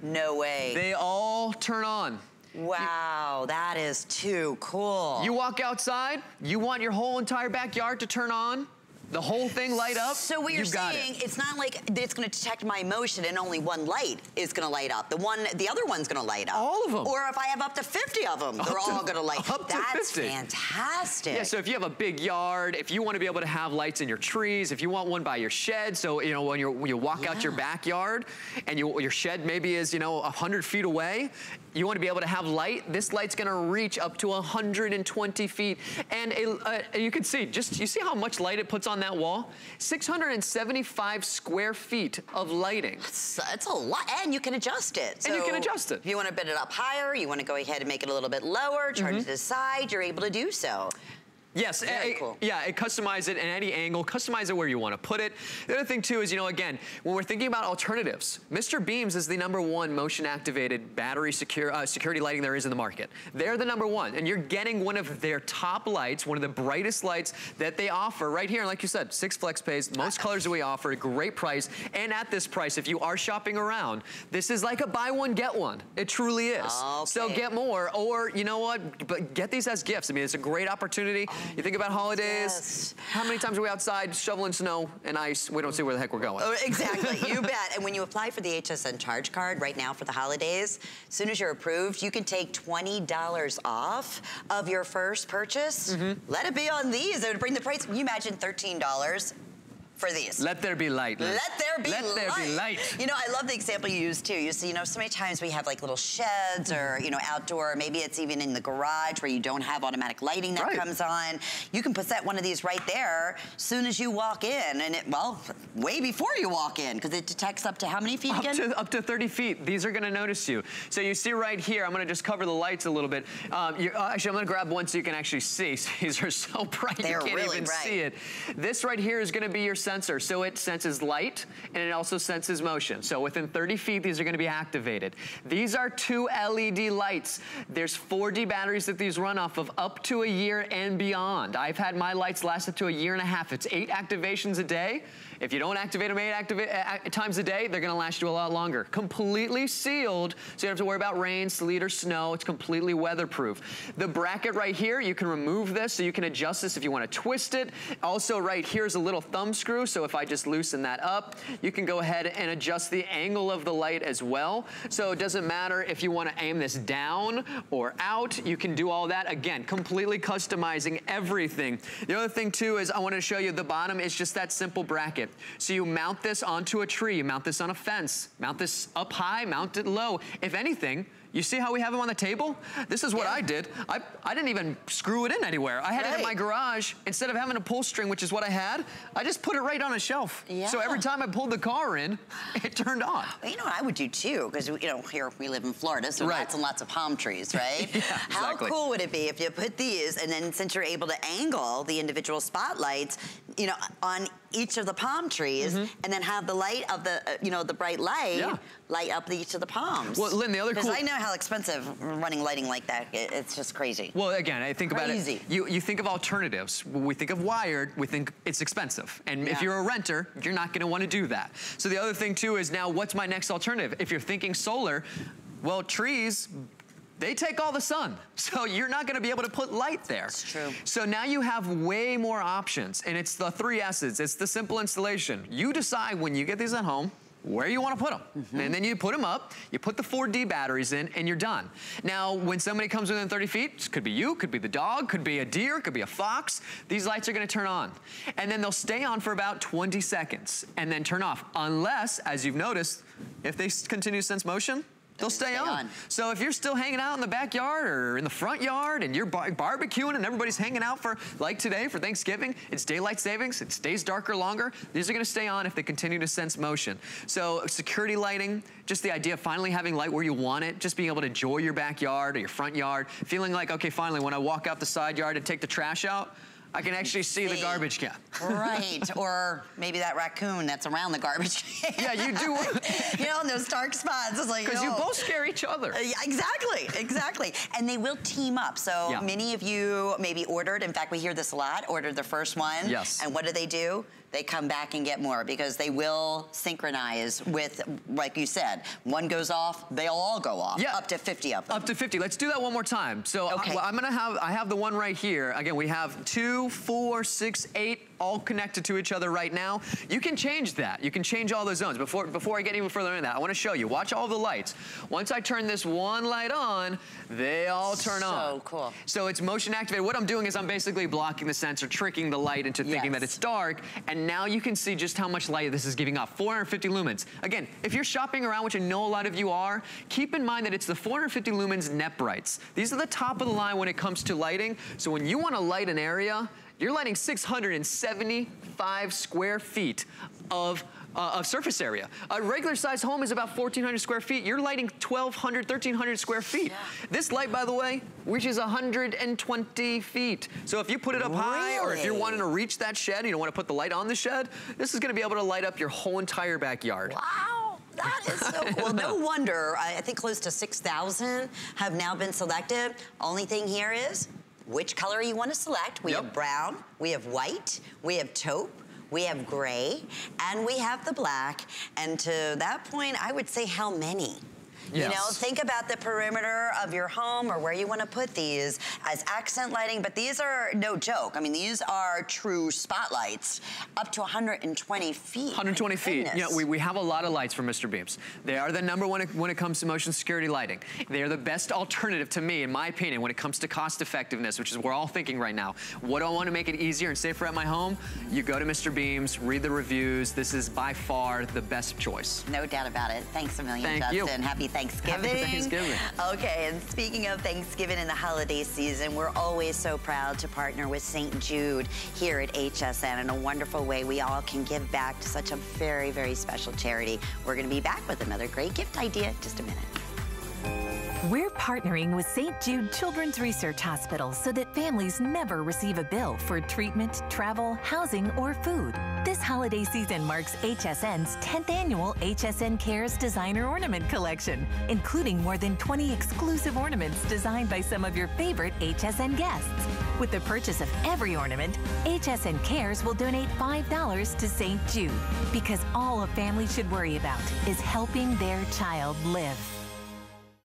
no way. They all turn on. wow, that is too cool. You walk outside, you want your whole entire backyard to turn on, the whole thing light up. So what you're saying, it. it's not like it's going to detect my emotion and only one light is going to light up. The one, the other one's going to light up. All of them. Or if I have up to 50 of them, they're to- all going to light up to That's 50. fantastic. Yeah, so if you have a big yard, if you want to be able to have lights in your trees, if you want one by your shed, so you know when, you when you walk out your backyard and you, your shed maybe is you know 100 feet away, you want to be able to have light. This light's going to reach up to 120 feet, and a, uh, you can see just you see how much light it puts on that wall. 675 square feet of lighting. It's, it's a lot, and you can adjust it. And you can adjust it. If you want to bid it up higher, you want to go ahead and make it a little bit lower, charge Mm-hmm. it to the side, you're able to do so. Yes, cool. yeah, it customize it in any angle, customize it where you want to put it. The other thing too is, you know, again, when we're thinking about alternatives, Mr. Beams is the number one motion activated battery secure, uh, security lighting there is in the market. They're the number one, and you're getting one of their top lights, one of the brightest lights that they offer right here. And like you said, six flex pays, most colors that we offer, a great price. And at this price, if you are shopping around, this is like a buy one, get one. It truly is. So get more, or you know what, but get these as gifts. I mean, it's a great opportunity. You think about holidays. Yes. How many times are we outside shoveling snow and ice? We don't see where the heck we're going. Oh, exactly, you [laughs] bet. And when you apply for the HSN charge card right now for the holidays, as soon as you're approved, you can take $20 off of your first purchase. Mm-hmm. Let it be on these. It would bring the price. Can you imagine $13 for these? Let there be light. Liz. Let there be Let light. there be light. You know, I love the example you used too. You see, you know, so many times we have like little sheds or, you know, outdoor, maybe it's even in the garage where you don't have automatic lighting that Right. comes on. You can put that one of these right there soon as you walk in and it, well, way before you walk in because it detects up to how many feet Up again? to, up to 30 feet, these are gonna notice you. So you see right here, I'm gonna just cover the lights a little bit. Um, you, uh, actually, I'm gonna grab one so you can actually see. [laughs] These are so bright, They're you can't really even bright. see it. This right here is gonna be your sensor. So it senses light and it also senses motion. So within 30 feet, these are gonna be activated. These are two LED lights. There's 4D batteries that these run off of up to a year and beyond. I've had my lights last up to a year and a half. It's eight activations a day. If you don't activate them eight activa- uh, times a day, they're gonna last you a lot longer. Completely sealed, so you don't have to worry about rain, sleet, or snow. It's completely weatherproof. The bracket right here, you can remove this, so you can adjust this if you wanna twist it. Also right here's a little thumb screw, so if I just loosen that up, you can go ahead and adjust the angle of the light as well. So it doesn't matter if you wanna aim this down or out, you can do all that. Again, completely customizing everything. The other thing too is I wanna show you the bottom is just that simple bracket. So you mount this onto a tree, you mount this on a fence, mount this up high, mount it low. If anything, you see how we have them on the table? This is what yeah. I did. I, I didn't even screw it in anywhere. I had right. it in my garage. Instead of having a pull string, which is what I had, I just put it right on a shelf. Yeah. So every time I pulled the car in, [laughs] it turned on. Well, you know what I would do too, because you know here we live in Florida, so right. lots and lots of palm trees, [laughs] right? yeah, exactly. How cool would it be if you put these, and then since you're able to angle the individual spotlights, you know, on each of the palm trees, mm -hmm. and then have the light of the, uh, you know, the bright light yeah. light up each of the palms. Well, Lynn, the other cool... Because I know how expensive running lighting like that. It, it's just crazy. Well, again, I think crazy. about it. You you think of alternatives. When we think of wired, we think it's expensive, and yeah. if you're a renter, you're not going to want to do that. So the other thing too is now, what's my next alternative? If you're thinking solar, well, trees they take all the sun. [laughs] So you're not gonna be able to put light there. It's true. So now you have way more options and it's the three S's. It's the simple installation. You decide when you get these at home, where you want to put them. Mm -hmm. And then you put them up, you put the 4D batteries in, and you're done. Now, when somebody comes within 30 feet, could be you, could be the dog, could be a deer, could be a fox, these lights are going to turn on. And then they'll stay on for about 20 seconds and then turn off, unless, as you've noticed, if they continue to sense motion, They'll stay, stay on. on. So if you're still hanging out in the backyard or in the front yard and you're bar barbecuing and everybody's hanging out for, like today, for Thanksgiving, it's daylight savings, it stays darker longer, these are gonna stay on if they continue to sense motion. So security lighting, just the idea of finally having light where you want it, just being able to enjoy your backyard or your front yard, feeling like, okay, finally, when I walk out the side yard and take the trash out, I can actually see, see, the garbage can. right, [laughs] or maybe that raccoon that's around the garbage can. Yeah, you do. [laughs] you know, in those dark spots, it's like, Because you both scare each other. Uh, yeah, exactly, exactly. and they will team up. So yeah. many of you maybe ordered, in fact, we hear this a lot, ordered the first one. Yes. And what do they do? They come back and get more because they will synchronize with, like you said, one goes off, they'll all go off. Yeah. Up to 50 of them. Up to 50. Let's do that one more time. So okay. I, am gonna have, I have the one right here. Again, we have two, four, six, eight, all connected to each other right now. You can change that. You can change all those zones. Before, before I get even further into that, I wanna show you. Watch all the lights. Once I turn this one light on, they all turn so on. So cool. So it's motion activated. What I'm doing is I'm basically blocking the sensor, tricking the light into thinking yes. that it's dark, and now you can see just how much light this is giving off, 450 lumens. Again, if you're shopping around, which I know a lot of you are, keep in mind that it's the 450 lumens NetBrights. These are the top of the line when it comes to lighting. So when you wanna light an area, you're lighting 675 square feet of uh, of surface area. A regular size home is about 1,400 square feet. You're lighting 1,200, 1,300 square feet. Yeah. This light, by the way, reaches 120 feet. So if you put it up really? high or if you're wanting to reach that shed, you don't want to put the light on the shed, this is gonna be able to light up your whole entire backyard. Wow. That is so [laughs] cool. Well, no wonder, I think close to 6,000 have now been selected. Only thing here is which color you want to select. We yep. have brown, we have white, we have taupe, we have gray, and we have the black. And to that point, I would say how many? Yes. You know, think about the perimeter of your home or where you want to put these as accent lighting, but these are no joke. I mean, these are true spotlights up to 120 feet. 120 feet. Yeah, we, we have a lot of lights from Mr. Beams. They are the number one when it comes to motion security lighting. They are the best alternative to me, in my opinion, when it comes to cost effectiveness, which is what we're all thinking right now. What do I want to make it easier and safer at my home? You go to Mr. Beams, read the reviews. This is by far the best choice. No doubt about it. Thanks a million, Thank Justin. You. Happy Thanksgiving. Happy Thanksgiving. Okay, and speaking of Thanksgiving and the holiday season, we're always so proud to partner with St. Jude here at HSN in a wonderful way. We all can give back to such a very, very special charity. We're going to be back with another great gift idea in just a minute. We're partnering with St. Jude Children's Research Hospital so that families never receive a bill for treatment, travel, housing, or food. This holiday season marks HSN's 10th annual HSN Cares Designer Ornament Collection, including more than 20 exclusive ornaments designed by some of your favorite HSN guests. With the purchase of every ornament, HSN Cares will donate $5 to St. Jude because all a family should worry about is helping their child live.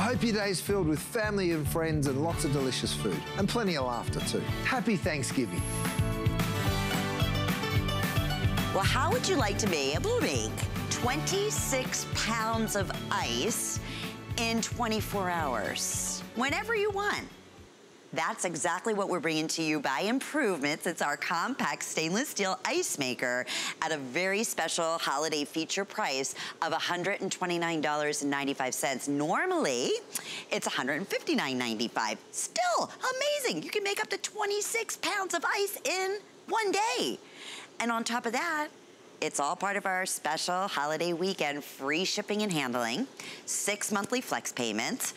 I hope your day's filled with family and friends and lots of delicious food and plenty of laughter too. Happy Thanksgiving. Well, how would you like to be a Blue Meek? 26 pounds of ice in 24 hours, whenever you want. That's exactly what we're bringing to you by Improvements. It's our compact stainless steel ice maker at a very special holiday feature price of $129.95. Normally, it's $159.95. Still amazing. You can make up to 26 pounds of ice in one day. And on top of that, it's all part of our special holiday weekend free shipping and handling, six monthly flex payments,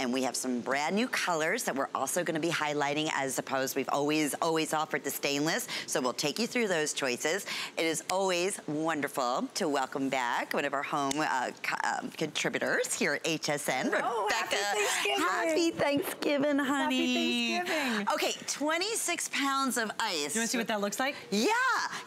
and we have some brand new colors that we're also gonna be highlighting as opposed we've always, always offered the stainless. So we'll take you through those choices. It is always wonderful to welcome back one of our home uh, um, contributors here at HSN, oh, Rebecca. Happy Thanksgiving. Happy Thanksgiving, honey. Happy Thanksgiving. Okay, 26 pounds of ice. You wanna see what that looks like? Yeah,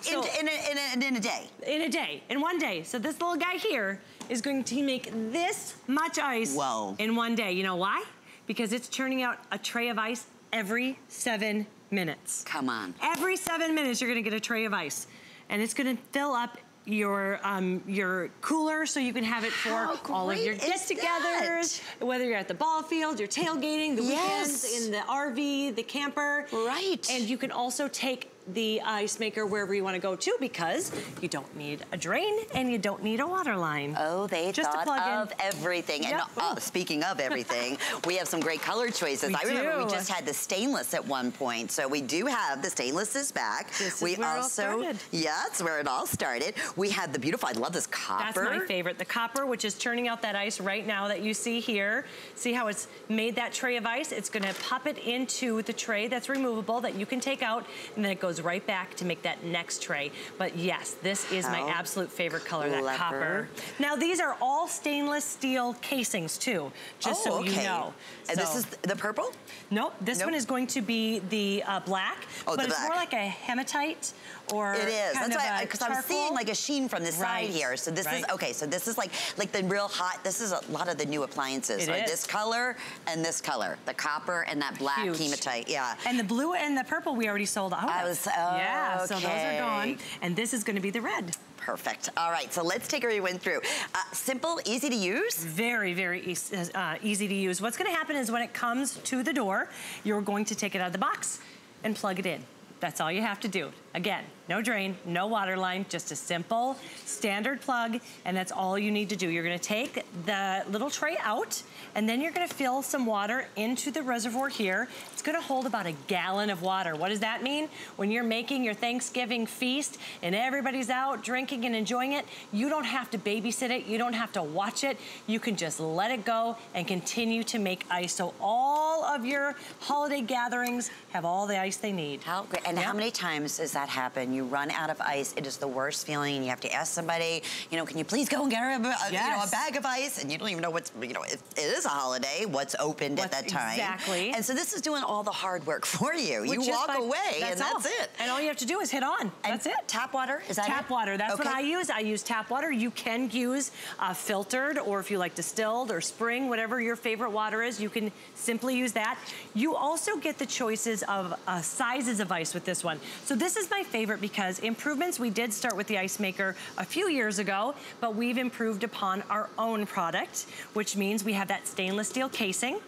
So- in, in, a, in, a, in a day. In a day, in one day. So this little guy here is going to make this much ice Whoa. in one day. You know why? Because it's churning out a tray of ice every seven minutes. Come on. Every seven minutes, you're gonna get a tray of ice. And it's gonna fill up your um, your cooler so you can have it for all of your get-togethers, whether you're at the ball field, you're tailgating, the Yes. weekends, in the RV, the camper. Right. And you can also take the ice maker wherever you want to go to because you don't need a drain and you don't need a water line. Oh, they Just thought of everything. And uh, speaking of everything, we have some great color choices. We I remember we just had the stainless at one point. So we do have the stainless is back. This is we where it all also, started. yeah, it's where it all started. We had the beautiful, I love this copper. That's my favorite. The copper, which is churning out that ice right now that you see here. See how it's made that tray of ice? It's gonna pop it into the tray that's removable that you can take out, and then it goes right back to make that next tray. But yes, this is my absolute favorite color, that copper. Now these are all stainless steel casings too, just oh, so okay. you know. And this is the purple? Nope, this Nope. one is going to be the uh, black, Oh, but the it's more like a hematite or It is. That's why, because I'm seeing like a sheen from the side here. So this right. is okay. So this is like like the real hot. This is a lot of the new appliances. It are is. This color and this color, the copper and that black Huge. hematite. Yeah. And the blue and the purple we already sold out. I was- yeah, so those are gone. And this is going to be the red. Perfect. All right, so let's take everyone through. Uh, simple, easy to use. Very, very easy, uh, easy to use. What's going to happen is when it comes to the door, you're going to take it out of the box and plug it in. That's all you have to do. Again, no drain, no water line, just a simple standard plug, and that's all you need to do. You're gonna take the little tray out, and then you're gonna fill some water into the reservoir here. It's gonna hold about a gallon of water. What does that mean? When you're making your Thanksgiving feast and everybody's out drinking and enjoying it, you don't have to babysit it, you don't have to watch it. You can just let it go and continue to make ice. So all of your holiday gatherings have all the ice they need. How great. And how many times does that happen? You run out of ice. It is the worst feeling. You have to ask somebody, you know, can you please go and get her a, a- you know, a bag of ice? And you don't even know what's, you know, if it is a holiday, what's opened at that time. exactly. And so this is doing all the hard work [laughs] for you. With you walk by- away and all. that's it. And all you have to do is hit on. that's it. Tap water, is that tap it? water? That's what I use. I use tap water. You can use uh, filtered, or if you like distilled or spring, whatever your favorite water is, you can simply use that. You also get the choices of uh, sizes of ice with this one. So this is my favorite because improvements. We did start with the ice maker a few years ago, but we've improved upon our own product, which means we have that stainless steel casing.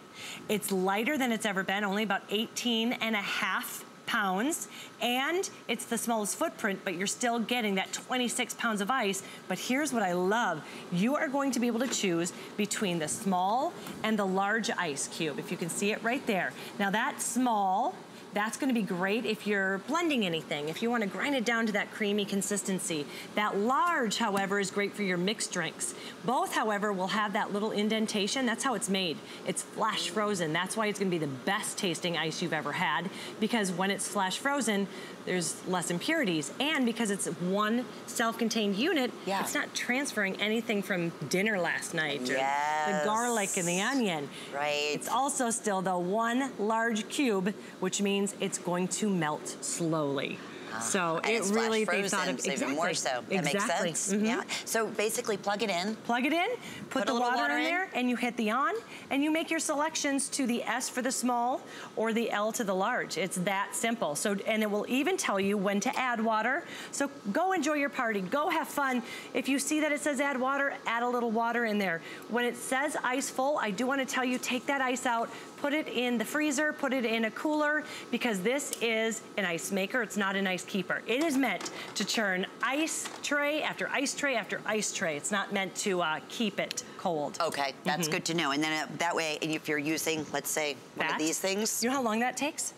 It's lighter than it's ever been, only about 18 and a half pounds and it's the smallest footprint but you're still getting that 26 pounds of ice but here's what I love you are going to be able to choose between the small and the large ice cube if you can see it right there now that small That's gonna be great if you're blending anything, if you wanna grind it down to that creamy consistency. That large, however, is great for your mixed drinks. Both, however, will have that little indentation. That's how it's made. It's flash frozen. That's why it's gonna be the best tasting ice you've ever had because when it's flash frozen, there's less impurities. And because it's one self-contained unit, Yeah. it's not transferring anything from dinner last night or Yes. the garlic and the onion. Right. It's also still the one large cube, which means it's going to melt slowly. So Ah. And it it's really they thought of so even more so. That exactly. makes sense. Mhm. Yeah. So basically, plug it in. Plug it in, put, Put the water, water in in. there, and you hit the on, and you make your selections to the S for the small or the L to the large. It's that simple. So, and it will even tell you when to add water. So go enjoy your party, go have fun. If you see that it says add water, add a little water in there. When it says ice full, I do want to tell you, take that ice out, put it in the freezer, put it in a cooler, because this is an ice maker, it's not an ice keeper. It is meant to churn ice tray after ice tray after ice tray. It's not meant to uh, keep it cold. Okay, that's Mhm. good to know. And then uh, that way, if you're using, let's say, one of these things. You know how long that takes?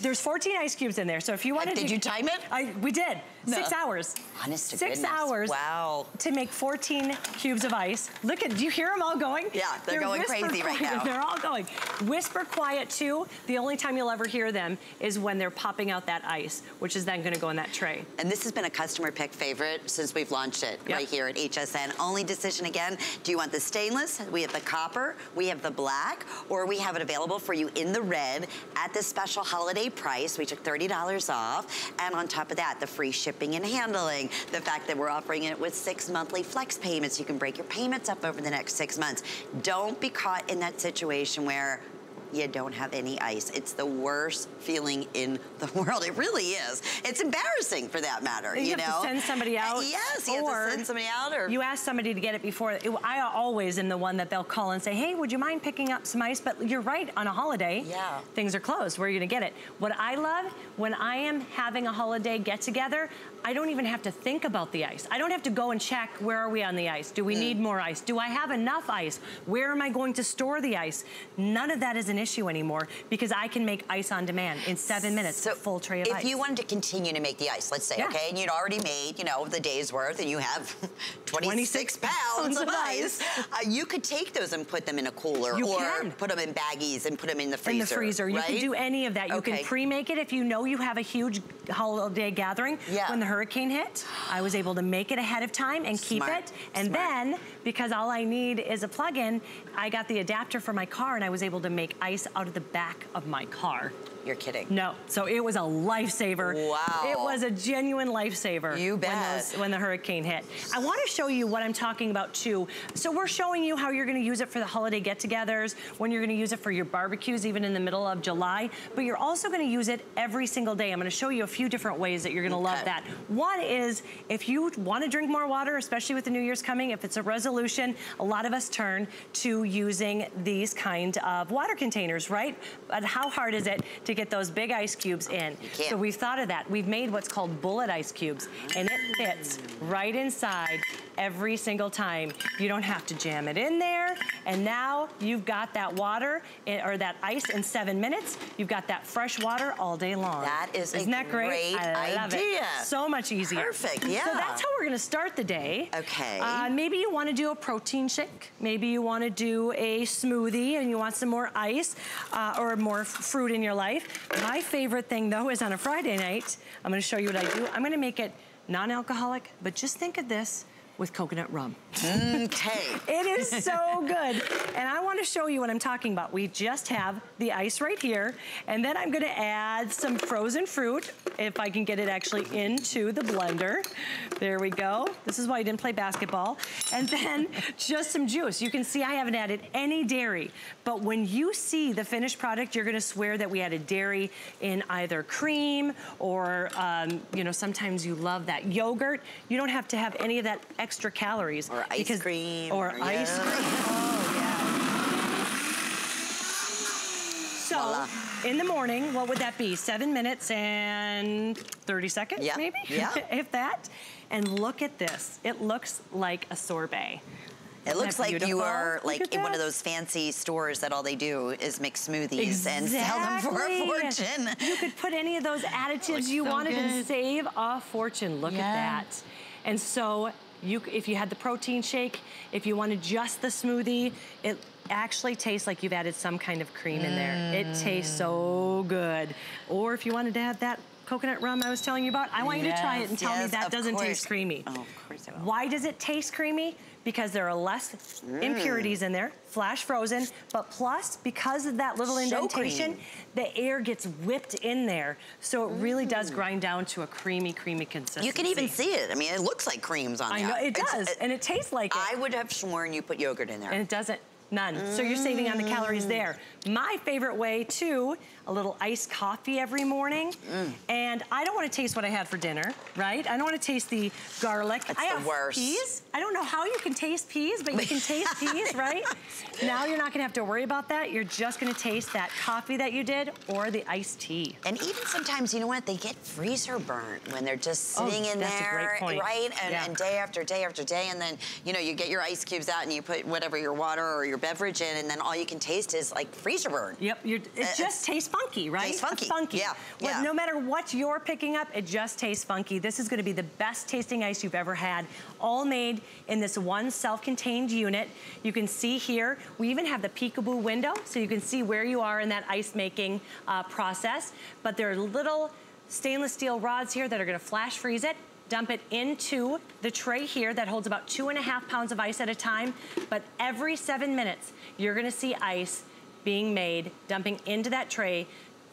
There's 14 ice cubes in there, so if you wanted did to- Did you time it? I, we did. No. Six hours. Honest to Six goodness. hours. Wow. To make 14 cubes of ice. Look at, do you hear them all going? Yeah, they're going whisper crazy right now. They're all going. Whisper quiet too. The only time you'll ever hear them is when they're popping out that ice, which is then gonna go in that tray. And this has been a customer pick favorite since we've launched it Yep. right here at HSN. Only decision again, do you want the stainless? We have the copper, we have the black, or we have it available for you in the red at this special holiday price. We took $30 off. And on top of that, the free shipping and handling. The fact that we're offering it with six monthly flex payments. You can break your payments up over the next six months. Don't be caught in that situation where you don't have any ice. It's the worst feeling in the [laughs] world. It really is. It's embarrassing for that matter, you, you, know? have to send somebody uh, out. Yes, you or have to send somebody out or you ask somebody to get it before. it- I always am the one that they'll call and say, "Hey, would you mind picking up some ice?" But you're right. On a holiday, Yeah. things are closed. Where are you gonna get it? What I love when I am having a holiday get together, I don't even have to think about the ice. I don't have to go and check where are we on the ice. Do Mm. we need more ice? Do I have enough ice? Where am I going to store the ice? None of that is an issue anymore because I can make ice on demand in seven minutes. a full tray of if ice. If you wanted to continue to make the ice, let's say, Yeah. okay, and you'd already made, you know, the day's worth and you have [laughs] 26 pounds pounds of ice, uh, you could take those and put them in a cooler You or can. put them in baggies and put them in the freezer. in the freezer. You right? can do any of that. You Okay. can pre-make it if you know you have a huge holiday gathering. Yeah. When the hurricane hit, I was able to make it ahead of time and keep it. And Smart. then, because all I need is a plug-in, I got the adapter for my car and I was able to make ice out of the back of my car. You're kidding. No, so it was a lifesaver. Wow. It was a genuine lifesaver. You When, bet. those, when the hurricane hit. I want to show you what I'm talking about too. So we're showing you how you're going to use it for the holiday get-togethers, when you're going to use it for your barbecues, even in the middle of July. But you're also going to use it every single day. I'm going to show you a few different ways that you're going to love that. One is if you want to drink more water, especially with the New Year's coming, if it's a resolution, a lot of us turn to using these kind of water containers, right? But how hard is it to get those big ice cubes in? So we've thought of that. We've made what's called bullet ice cubes, and it fits right inside every single time. You don't have to jam it in there, and now you've got that water or that ice in seven minutes. You've got that fresh water all day long. That is a Isn't that great? great I love idea. it. So much easier. Perfect, yeah. So that's how we're gonna start the day. Okay. Uh, maybe you wanna do a protein shake. Maybe you wanna do a smoothie and you want some more ice uh, or more fruit in your life. My favorite thing though is on a Friday night, I'm gonna show you what I do. I'm gonna make it non-alcoholic, but just think of this with coconut rum. Okay. It is so good. And I want to show you what I'm talking about. We just have the ice right here. And then I'm going to add some frozen fruit, if I can get it actually into the blender. There we go. This is why I didn't play basketball. And then just some juice. You can see I haven't added any dairy. But when you see the finished product, you're going to swear that we added dairy in either cream or, um, you know, sometimes you love that yogurt. You don't have to have any of that extra calories. Or ice because- cream, Or or- ice yeah. cream. Oh, yeah. So, in the morning, what would that be? Seven minutes and 30 seconds, Yeah, maybe? yeah. [laughs] if that. And look at this. It looks like a sorbet. It looks like you are like in one of those fancy stores that all they do is make smoothies and sell them for a fortune. You could put any of those [laughs] additives you so wanted and save a fortune. Look Yeah. at that. And so you, if you had the protein shake, if you wanted just the smoothie, it actually tastes like you've added some kind of cream in there. It tastes so good. Or if you wanted to have that coconut rum I was telling you about, I want you to try it and tell me that doesn't course. taste creamy. Oh, of course I will. Why does it taste creamy? Because there are less Mm. impurities in there, flash frozen, but plus, because of that little So indentation, creamy. the air gets whipped in there. So it really does grind down to a creamy, creamy consistency. You can even see it. I mean, it looks like creams on I there. know, it It's- does, and it tastes like it. I would have sworn you put yogurt in there. And it doesn't. None. So you're saving on the calories there. My favorite way too, a little iced coffee every morning. Mm. And I don't want to taste what I had for dinner, right? I don't want to taste the garlic. That's I the have worst. peas. I don't know how you can taste peas, but you can taste [laughs] peas, right? Now you're not gonna have to worry about that. You're just gonna taste that coffee that you did or the iced tea. And even sometimes, you know what? They get freezer burnt when they're just Oh, sitting in that's a there, right? And, Yeah. and day after day after day, and then you know you get your ice cubes out and you put whatever your water or your beverage in, and then all you can taste is like freezer burn. Yep, you're, it Uh, just tastes funky, right? tastes funky. Funky. Yeah, What- yeah. No matter what you're picking up, it just tastes funky. This is gonna be the best tasting ice you've ever had, all made in this one self-contained unit. You can see here, we even have the peekaboo window, so you can see where you are in that ice making uh, process. But there are little stainless steel rods here that are gonna flash freeze it dump it into the tray here that holds about two and a half pounds of ice at a time. But every seven minutes, you're gonna see ice being made, dumping into that tray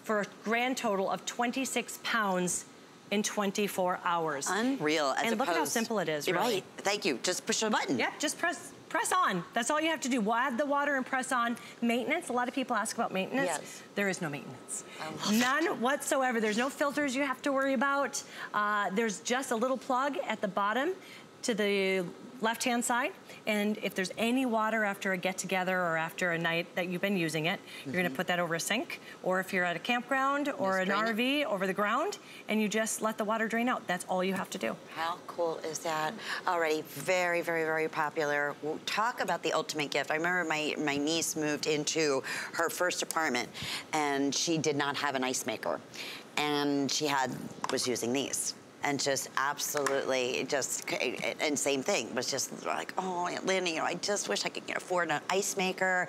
for a grand total of 26 pounds in 24 hours. Unreal. As and look at how simple it is, really. Right. Thank you. Just push a button. Yep, just press press on. That's all you have to do. We'll add the water and press on. Maintenance, a lot of people ask about maintenance. Yes. There is no maintenance. None whatsoever. There's no filters you have to worry about. Uh, there's just a little plug at the bottom to the left-hand side. And if there's any water after a get-together or after a night that you've been using it, you're gonna Mhm. put that over a sink. Or if you're at a campground or an drain it. RV over the ground, and you just let the water drain out. That's all you have to do. How cool is that? Already very, very, very popular. We'll talk about the ultimate gift. I remember my, my niece moved into her first apartment and she did not have an ice maker. And she had, was using these. And just absolutely just, and same thing, was just like, oh, Aunt Lynn, you know, I just wish I could afford an ice maker.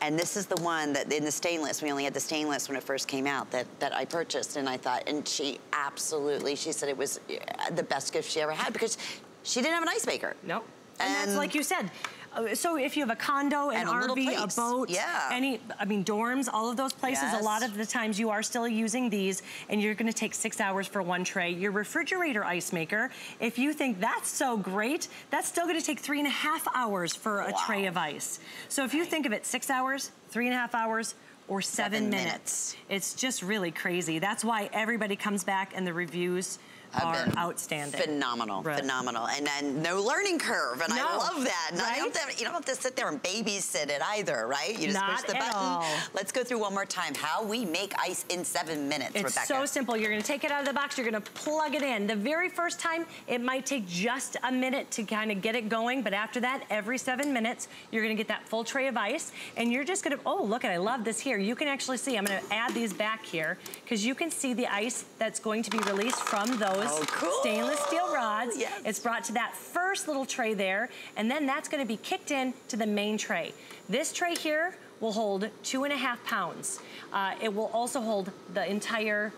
And this is the one that in the stainless, we only had the stainless when it first came out, that, that I purchased. And I thought, and she absolutely, she said it was uh, the best gift she ever had because she didn't have an ice maker. No. And, that's And- like you said. Uh, So if you have a condo, an And a RV, a place. boat, Yeah. any, I mean, dorms, all of those places, a lot of the times you are still using these and you're gonna take six hours for one tray. Your refrigerator ice maker, if you think that's so great, that's still gonna take three and a half hours for a tray of ice. So if you think of it, six hours, three and a half hours, or seven, Seven minutes. It's just really crazy. That's why everybody comes back and the reviews are outstanding. Phenomenal, Right. phenomenal. And then no learning curve, and I love that. And I don't right? have you don't have to sit there and babysit it either, right? You just Not push the button. all. Let's go through one more time how we make ice in seven minutes, It's Rebecca. so simple. You're gonna take it out of the box, you're gonna plug it in. The very first time, it might take just a minute to kind of get it going, but after that, every seven minutes, you're gonna get that full tray of ice, and you're just gonna, oh, look at, I love this here. You can actually see, I'm gonna add these back here, because you can see the ice that's going to be released from those Oh, cool. stainless steel rods. Yes. It's brought to that first little tray there, and then that's gonna be kicked in to the main tray. This tray here will hold two and a half pounds. Uh, it will also hold the entire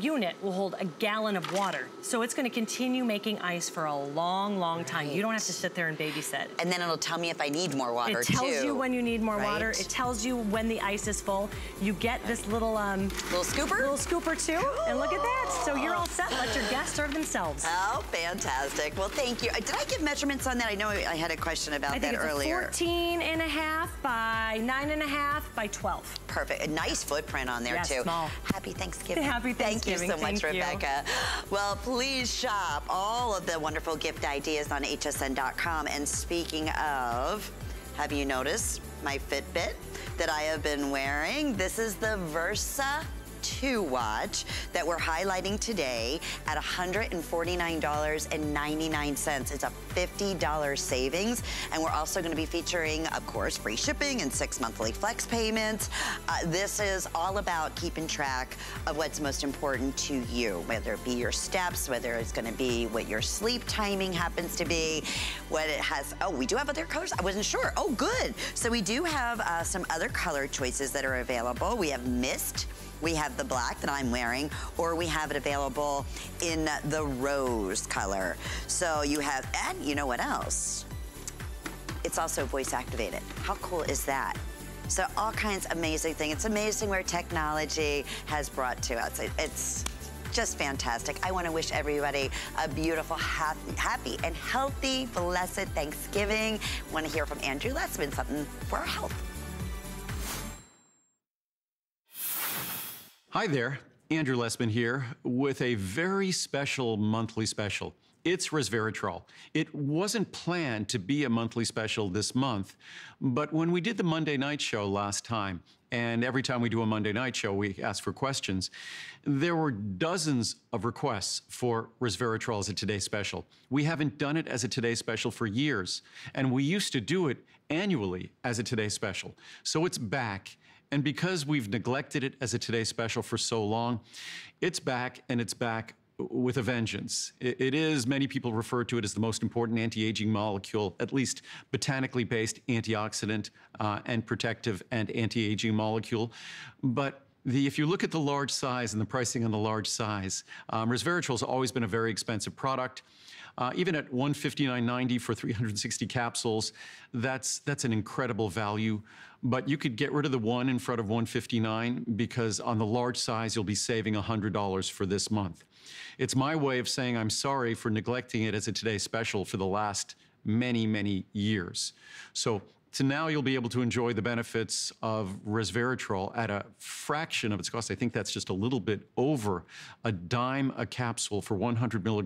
unit will hold a gallon of water. So it's gonna continue making ice for a long, long time. You don't have to sit there and babysit. And then it'll tell me if I need more water, It tells too. you when you need more right? water. It tells you when the ice is full. You get this little um little scooper, little scooper too. And look at that. So you're all set. Let your guests serve themselves. Oh, fantastic. Well, thank you. Uh, Did I give measurements on that? I know I had a question about I that earlier. a 14 and a half by nine and a half by 12. Perfect. A nice footprint on there, Yes, too. small. Happy Thanksgiving. Happy Thank you so much, Thank you. Rebecca. Well, please shop all of the wonderful gift ideas on hsn.com. And speaking of, have you noticed my Fitbit that I have been wearing? This is the Versa 2 watch that we're highlighting today at $149.99. It's a $50 savings. And we're also going to be featuring, of course, free shipping and six monthly flex payments. Uh, this is all about keeping track of what's most important to you, whether it be your steps, whether it's going to be what your sleep timing happens to be, what it has. Oh, we do have other colors. I wasn't sure. Oh, good. So we do have uh, some other color choices that are available. We have mist. We have the black that I'm wearing, or we have it available in the rose color. So you have, and you know what else? It's also voice activated. How cool is that? So all kinds of amazing things. It's amazing where technology has brought to us. It, it's just fantastic. I want to wish everybody a beautiful, happy, happy and healthy, blessed Thanksgiving. want to hear from Andrew Lessman, something for our health. Hi there, Andrew Lessman here with a very special monthly special. It's resveratrol. It wasn't planned to be a monthly special this month, but when we did the Monday night show last time, and every time we do a Monday night show, we ask for questions, there were dozens of requests for resveratrol as a Today Special. We haven't done it as a Today Special for years, and we used to do it annually as a Today Special. So it's back. And because we've neglected it as a Today Special for so long, it's back and it's back with a vengeance. It, is, many people refer to it as the most important anti-aging molecule, at least botanically based antioxidant uh, and protective and anti-aging molecule. But the, if you look at the large size and the pricing on the large size, um, resveratrol has always been a very expensive product. Uh, even at 159.90 for 360 capsules, that's that's an incredible value. But you could get rid of the one in front of 159 because on the large size you'll be saving $100 for this month. It's my way of saying I'm sorry for neglecting it as a Today Special for the last many, many years. So to now you'll be able to enjoy the benefits of resveratrol at a fraction of its cost. I think that's just a little bit over a dime a capsule for 100 milligrams.